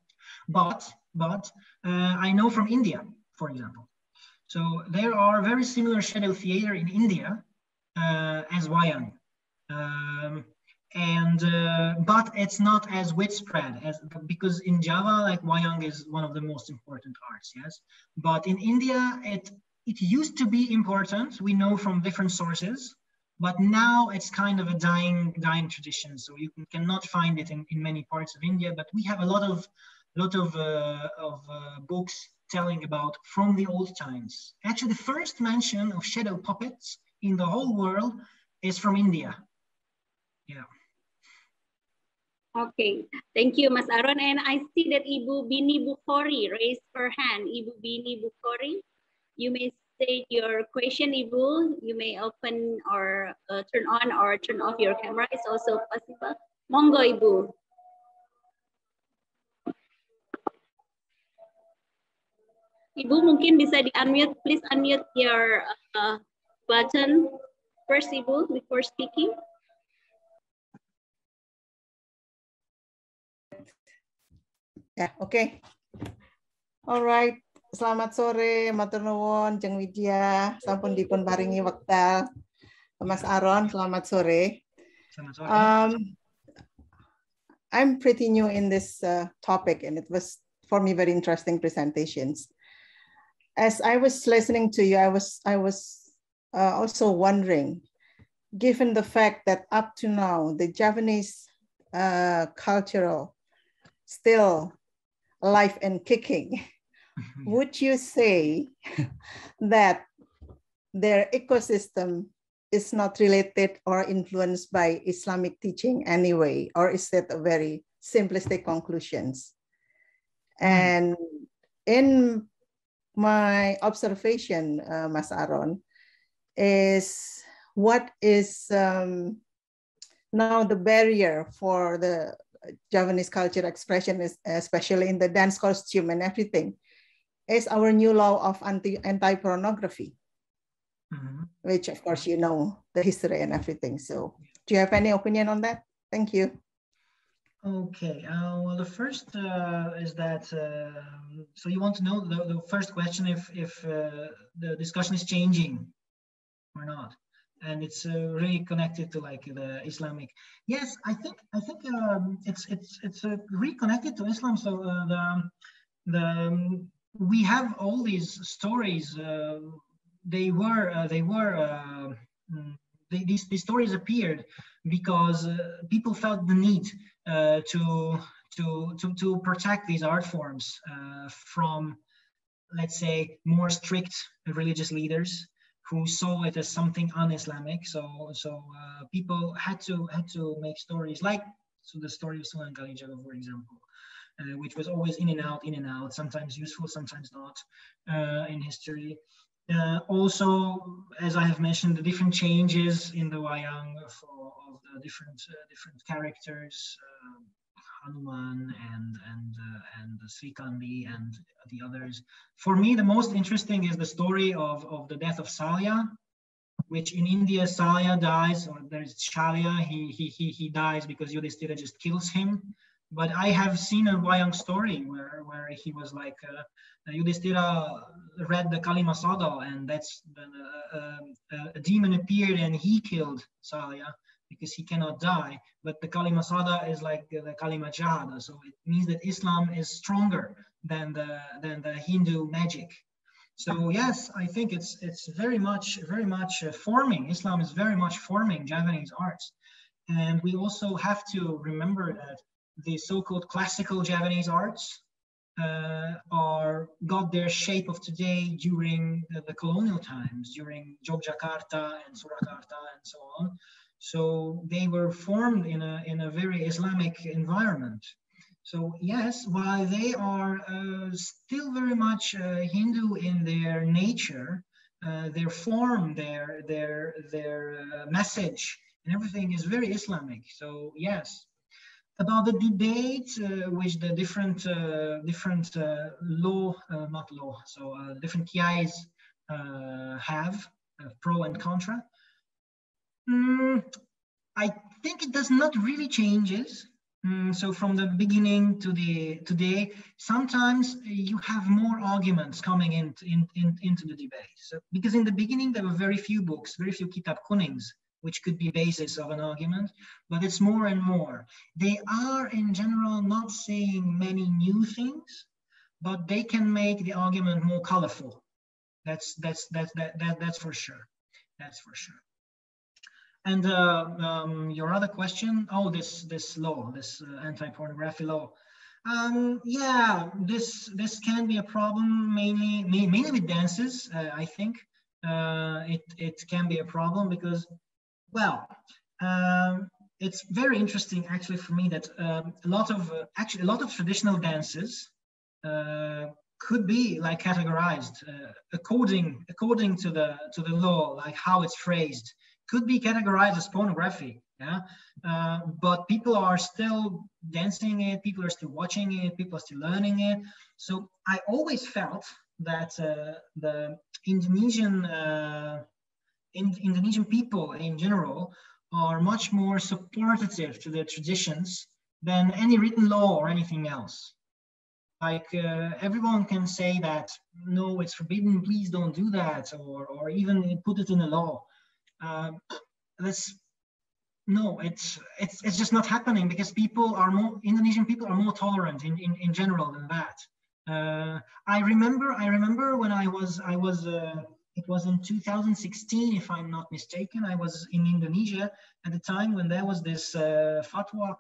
But, but uh, I know from India, for example. So there are very similar shadow theater in India as Wayang. Um, and uh, but it's not as widespread as because in Java, like Wayang is one of the most important arts, yes. But in India, it it used to be important. We know from different sources, but now it's kind of a dying dying tradition. So you can, cannot find it in, in many parts of India. But we have a lot of lot of uh, of uh, books telling about from the old times. Actually, the first mention of shadow puppets in the whole world is from India. Yeah. Okay, thank you, Mas Aron. And I see that Ibu Bini Bukhori raised her hand. Ibu Bini Bukhori, you may state your question, Ibu. You may open or uh, turn on or turn off your camera. It's also possible. Mongo, Ibu. Ibu mungkin bisa di-unmute. Please unmute your uh, button first, Ibu, before speaking? Ya, oke. Okay. Alright, selamat sore, matur nuwun, Jeng Widya, sampun dipun paringi wekdal. Mas Aron, selamat sore. Selamat sore. Um, I'm pretty new in this uh, topic, and it was for me very interesting presentations. As I was listening to you, I was I was uh, also wondering, given the fact that up to now, the Javanese uh, cultural still alive and kicking, would you say that their ecosystem is not related or influenced by Islamic teaching anyway, or is that a very simplistic conclusions? Hmm. And in my observation, uh, Mas Aron, is what is um, now the barrier for the Javanese culture expression, is, especially in the dance costume and everything, is our new law of anti, anti-pornography, mm-hmm. which of course you know the history and everything. So do you have any opinion on that? Thank you. Okay, uh, well, the first uh, is that, uh, so you want to know the, the first question if, if uh, the discussion is changing or not and it's uh, really connected to like the Islamic. Yes, I think I think um, it's it's it's uh, really connected to Islam. So uh, the the um, we have all these stories. Uh, they were uh, they were uh, mm, these these stories appeared because people felt the need to to to to protect these art forms uh, from, let's say, more strict religious leaders who saw it as something un-Islamic. So so people had to had to make stories like so the story of Sunan Kalijaga, for example uh, which was always in and out, in and out, sometimes useful, sometimes not uh, in history. Uh, also, as I have mentioned, the different changes in the Wayang for, of the different uh, different characters, uh, Hanuman and and uh, and Sri Kandi and the others. For me, the most interesting is the story of of the death of Salya, which in India Salya dies, or there's Shalya. He he he he dies because Yudhishthira just kills him but I have seen a Wayang story where, where he was like, uh, Yudhishthira read the Kalimasada and that's uh, uh, a demon appeared and he killed Salya because he cannot die. But the Kalimasada is like the Kalima Jahada. So it means that Islam is stronger than the, than the Hindu magic. So yes, I think it's it's very much very much uh, forming. Islam is very much forming Javanese arts, and we also have to remember that the so-called classical Javanese arts uh, are got their shape of today during the, the, colonial times, during Yogyakarta and Surakarta and so on. So they were formed in a, in a very Islamic environment. So yes, while they are uh, still very much uh, Hindu in their nature, uh, their form, their, their, their uh, message and everything is very Islamic. So yes, about the debate uh, which the different uh, different uh, law, uh, not law, so uh, different uh, have, pro and contra. Mm, I think it does not really changes. Mm, so from the beginning to the today, sometimes you have more arguments coming in, in, in, into the debate. So, because in the beginning there were very few books, very few kitab kunings which could be basis of an argument, but it's more and more. They are in general not saying many new things, but they can make the argument more colorful. That's that's that's that, that that's for sure. That's for sure. And uh, um, your other question, oh, this this law, this uh, anti-pornography law. Um, yeah, this this can be a problem mainly mainly with dances. Uh, I think uh, it it can be a problem because well, um, it's very interesting actually for me that um, a lot of uh, actually a lot of traditional dances uh, could be like categorized according according to the to the law like how it's phrased could be categorized as pornography yeah uh, but people are still dancing it people are still watching it people are still learning it so i always felt that uh, the indonesian uh, in, Indonesian people in general are much more supportive to their traditions than any written law or anything else. Like uh, everyone can say that, no, it's forbidden, please don't do that, or, or even put it in a law. Um, no, it's, it's, it's just not happening because people are more, Indonesian people are more tolerant in, in, in general than that. Uh, I remember, I remember when I was, I was, uh, it was in 2016, if I'm not mistaken. I was in Indonesia at the time when there was this uh, fatwa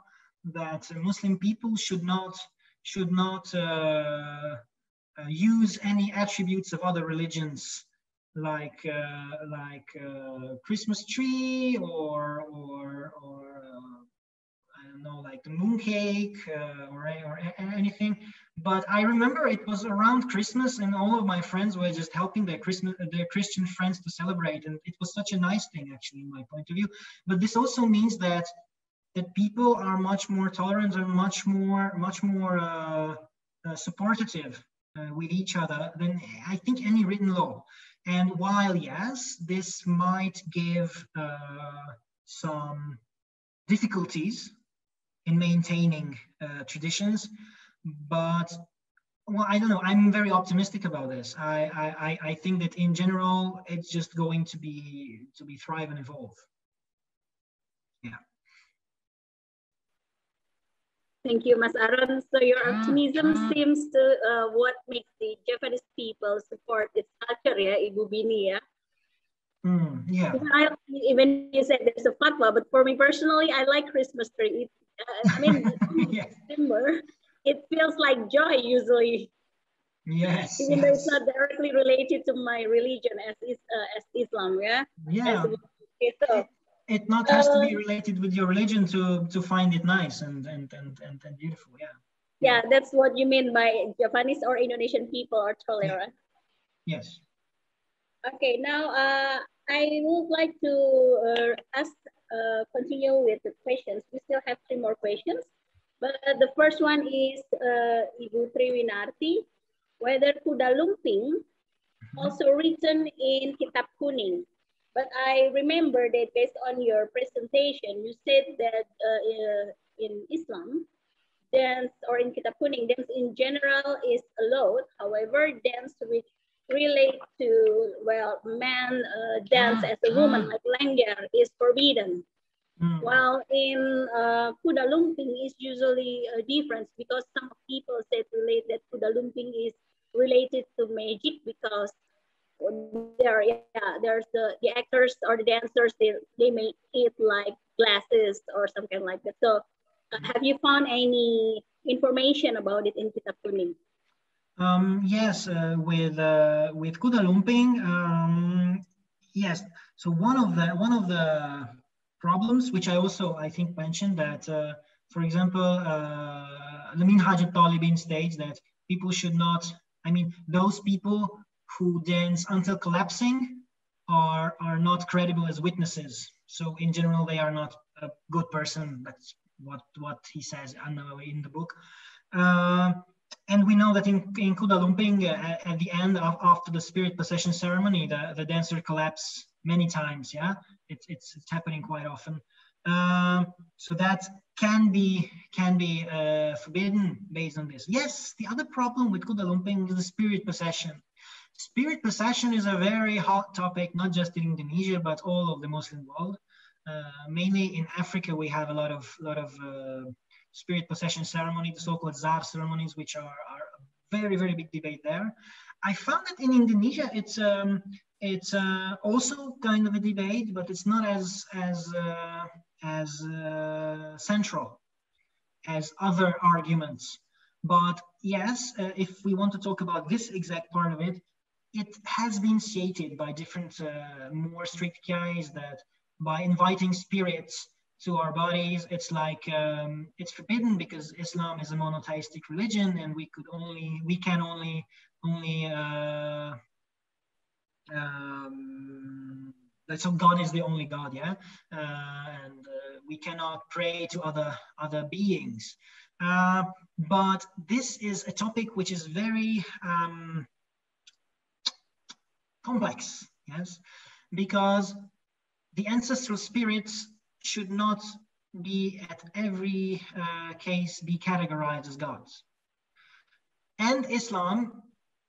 that Muslim people should not should not uh, uh, use any attributes of other religions like uh, like uh, Christmas tree or or or uh, I don't know like the mooncake or or anything but I remember it was around Christmas and all of my friends were just helping their Christmas, their Christian friends to celebrate. And it was such a nice thing actually in my point of view. But this also means that that people are much more tolerant and much more, much more uh, uh, supportive uh, with each other than I think any written law. And while yes, this might give uh, some difficulties in maintaining uh, traditions, but well, I don't know. I'm very optimistic about this. I, I, I think that in general, it's just going to be to be thrive and evolve. Yeah. Thank you, Mas Aron. So your optimism seems to uh, what makes the Javanese people support its culture, yeah, Ibu Bini, yeah. Mm, yeah. I, even you said there's a fatwa, but for me personally, I like Christmas tree. It, uh, I mean, yes. December, it feels like joy usually. Yes. Even yes. though it's not directly related to my religion as is uh, as Islam, yeah. Yeah. As, okay, so It not has to be Uh, related with your religion to to find it nice and and and and, and beautiful. Yeah. yeah, that's what you mean by Javanese or Indonesian people are tolerant. Yes. Okay, now uh, I would like to uh, ask, uh, continue with the questions. We still have three more questions, but the first one is uh, Ibu Triwinarti, whether Kuda Lumping also written in Kitab Kuning. But I remember that based on your presentation, you said that uh, uh, in Islam, dance or in Kitab Kuning, dance in general is allowed. However, dance which relate to, well, man uh, dance as a woman like Lengger is forbidden. Mm. While in uh, Kuda Lumping is usually a difference because some people said relate that Kuda Lumping is related to magic because there, yeah, there's the, the actors or the dancers, they, they make it like glasses or something like that. So uh, have you found any information about it in Kitab Kuning? Um, yes, uh, with uh, with Kuda Lumping, um, yes. So one of the one of the problems, which I also I think mentioned that, uh, for example, uh, the Minhaj al-Talibin states that people should not. I mean, those people who dance until collapsing are are not credible as witnesses. So in general, they are not a good person. That's what what he says in the book. Uh, and we know that in, in Kuda Lumping, uh, at, the end of after the spirit possession ceremony, the, the dancer collapse many times. Yeah, it's it's, it's happening quite often. Um, so that can be can be uh, forbidden based on this. Yes, the other problem with Kuda Lumping is the spirit possession. Spirit possession is a very hot topic, not just in Indonesia, but all of the Muslim world. Uh, mainly in Africa, we have a lot of lot of uh, spirit possession ceremony, the so-called Zar ceremonies, which are, are a very, very big debate there. I found that in Indonesia, it's um, it's uh, also kind of a debate, but it's not as as uh, as uh, central as other arguments. But yes, uh, if we want to talk about this exact part of it, it has been stated by different uh, more strict guys that by inviting spirits to our bodies it's like um, it's forbidden because islam is a monotheistic religion and we could only we can only only uh, um, so god is the only god yeah? Uh, and uh, we cannot pray to other other beings. Uh, but this is a topic which is very um, complex yes because the ancestral spirits should not be at every uh, case be categorized as gods. And Islam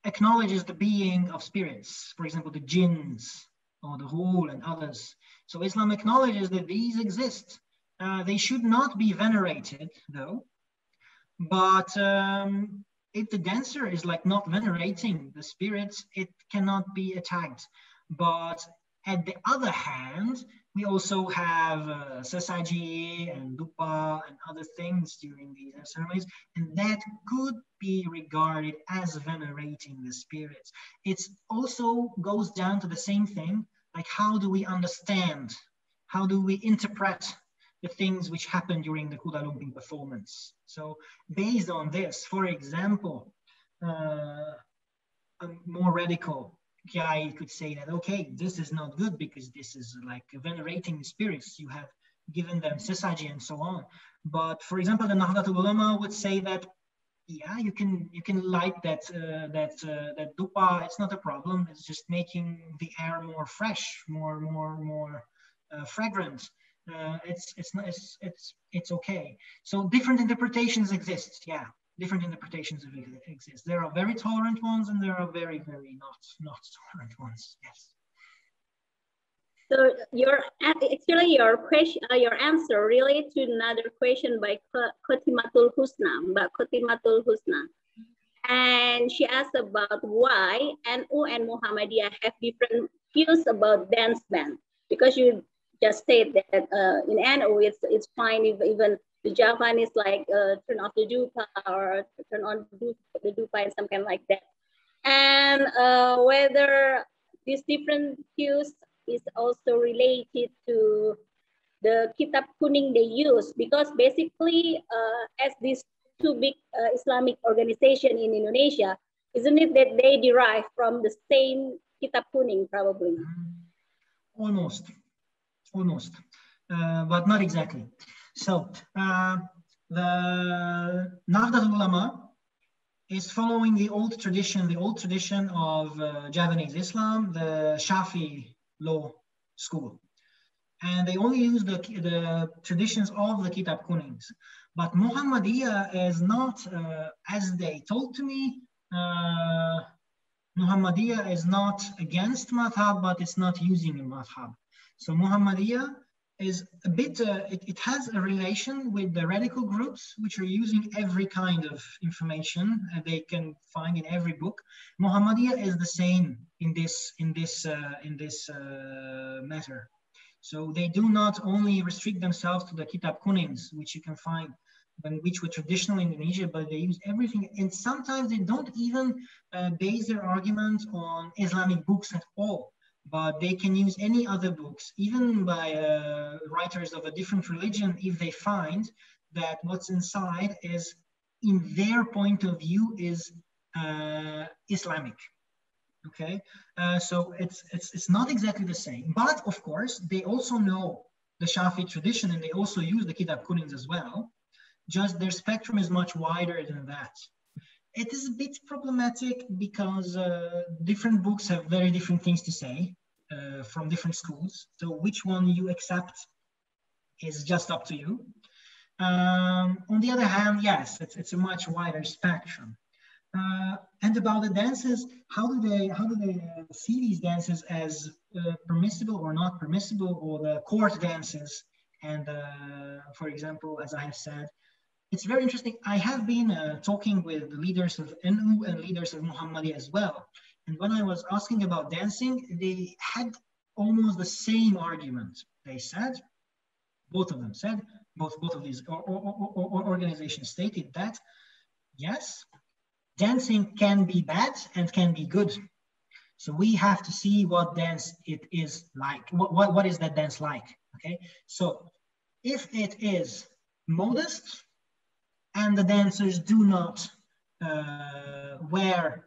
acknowledges the being of spirits, for example, the jinns or the hul and others. So Islam acknowledges that these exist. Uh, they should not be venerated though, but um, if the dancer is like not venerating the spirits, it cannot be attacked. But at the other hand, we also have uh, sesaji and dupa and other things during these ceremonies, and that could be regarded as venerating the spirits. It also goes down to the same thing, like how do we understand, how do we interpret the things which happen during the Kuda Lumping performance. So based on this, for example, uh, a more radical guy could say that, okay, this is not good because this is like venerating spirits. You have given them sesaji and so on. But for example, the Nahdlatul Ulama would say that, yeah, you can you can light that uh, that uh, that dupa. It's not a problem. It's just making the air more fresh, more more more uh, fragrant. Uh, it's it's it's it's it's okay. So different interpretations exist. Yeah, different interpretations exist. There are very tolerant ones and there are very, very not, not tolerant ones, yes. So your actually your question, uh, your answer related to another question by Khotimatul Husna, but Khotimatul Husna. And she asked about why NU and Muhammadiyah have different views about dance band. Because you just said that uh, in NU, it's, it's fine if even the Javanese like uh, turn off the dupa or turn on the dupa and something like that. And uh, whether these different views is also related to the kitab kuning they use because basically uh, as these two big uh, Islamic organization in Indonesia, isn't it that they derive from the same kitab kuning probably? Almost, but not exactly. So the Nahdlatul Ulama is following the old tradition, the old tradition of uh, Javanese Islam, the Shafi law school. And they only use the, the traditions of the Kitab Kunings. But Muhammadiyah is not, uh, as they told to me, uh, Muhammadiyah is not against madhab, but it's not using madhab. So Muhammadiyah is a bit, uh, it, it, has a relation with the radical groups, which are using every kind of information they can find in every book. Muhammadiyah is the same in this, in this, uh, in this uh, matter. So they do not only restrict themselves to the Kitab Kunings, which you can find, which were traditional in Indonesia, but they use everything. And sometimes they don't even uh, base their argument on Islamic books at all but they can use any other books, even by uh, writers of a different religion, if they find that what's inside is, in their point of view, is uh, Islamic. Okay, uh, so it's, it's it's not exactly the same, but of course they also know the Shafi tradition and they also use the Kitab Kunings as well. Just their spectrum is much wider than that. It is a bit problematic because uh, different books have very different things to say uh, from different schools. So which one you accept is just up to you. Um, on the other hand, yes, it's, it's a much wider spectrum. Uh, and about the dances, how do they how do they see these dances as uh, permissible or not permissible, or the court dances? And uh, for example, as I have said, it's very interesting. I have been uh, talking with the leaders of NU and leaders of Muhammadi as well, and when I was asking about dancing, they had almost the same argument. They said, both of them said, both, both of these or, or, or, organizations stated that, yes, dancing can be bad and can be good. So we have to see what dance it is like. What, what, what is that dance like? Okay. So if it is modest and the dancers do not uh, wear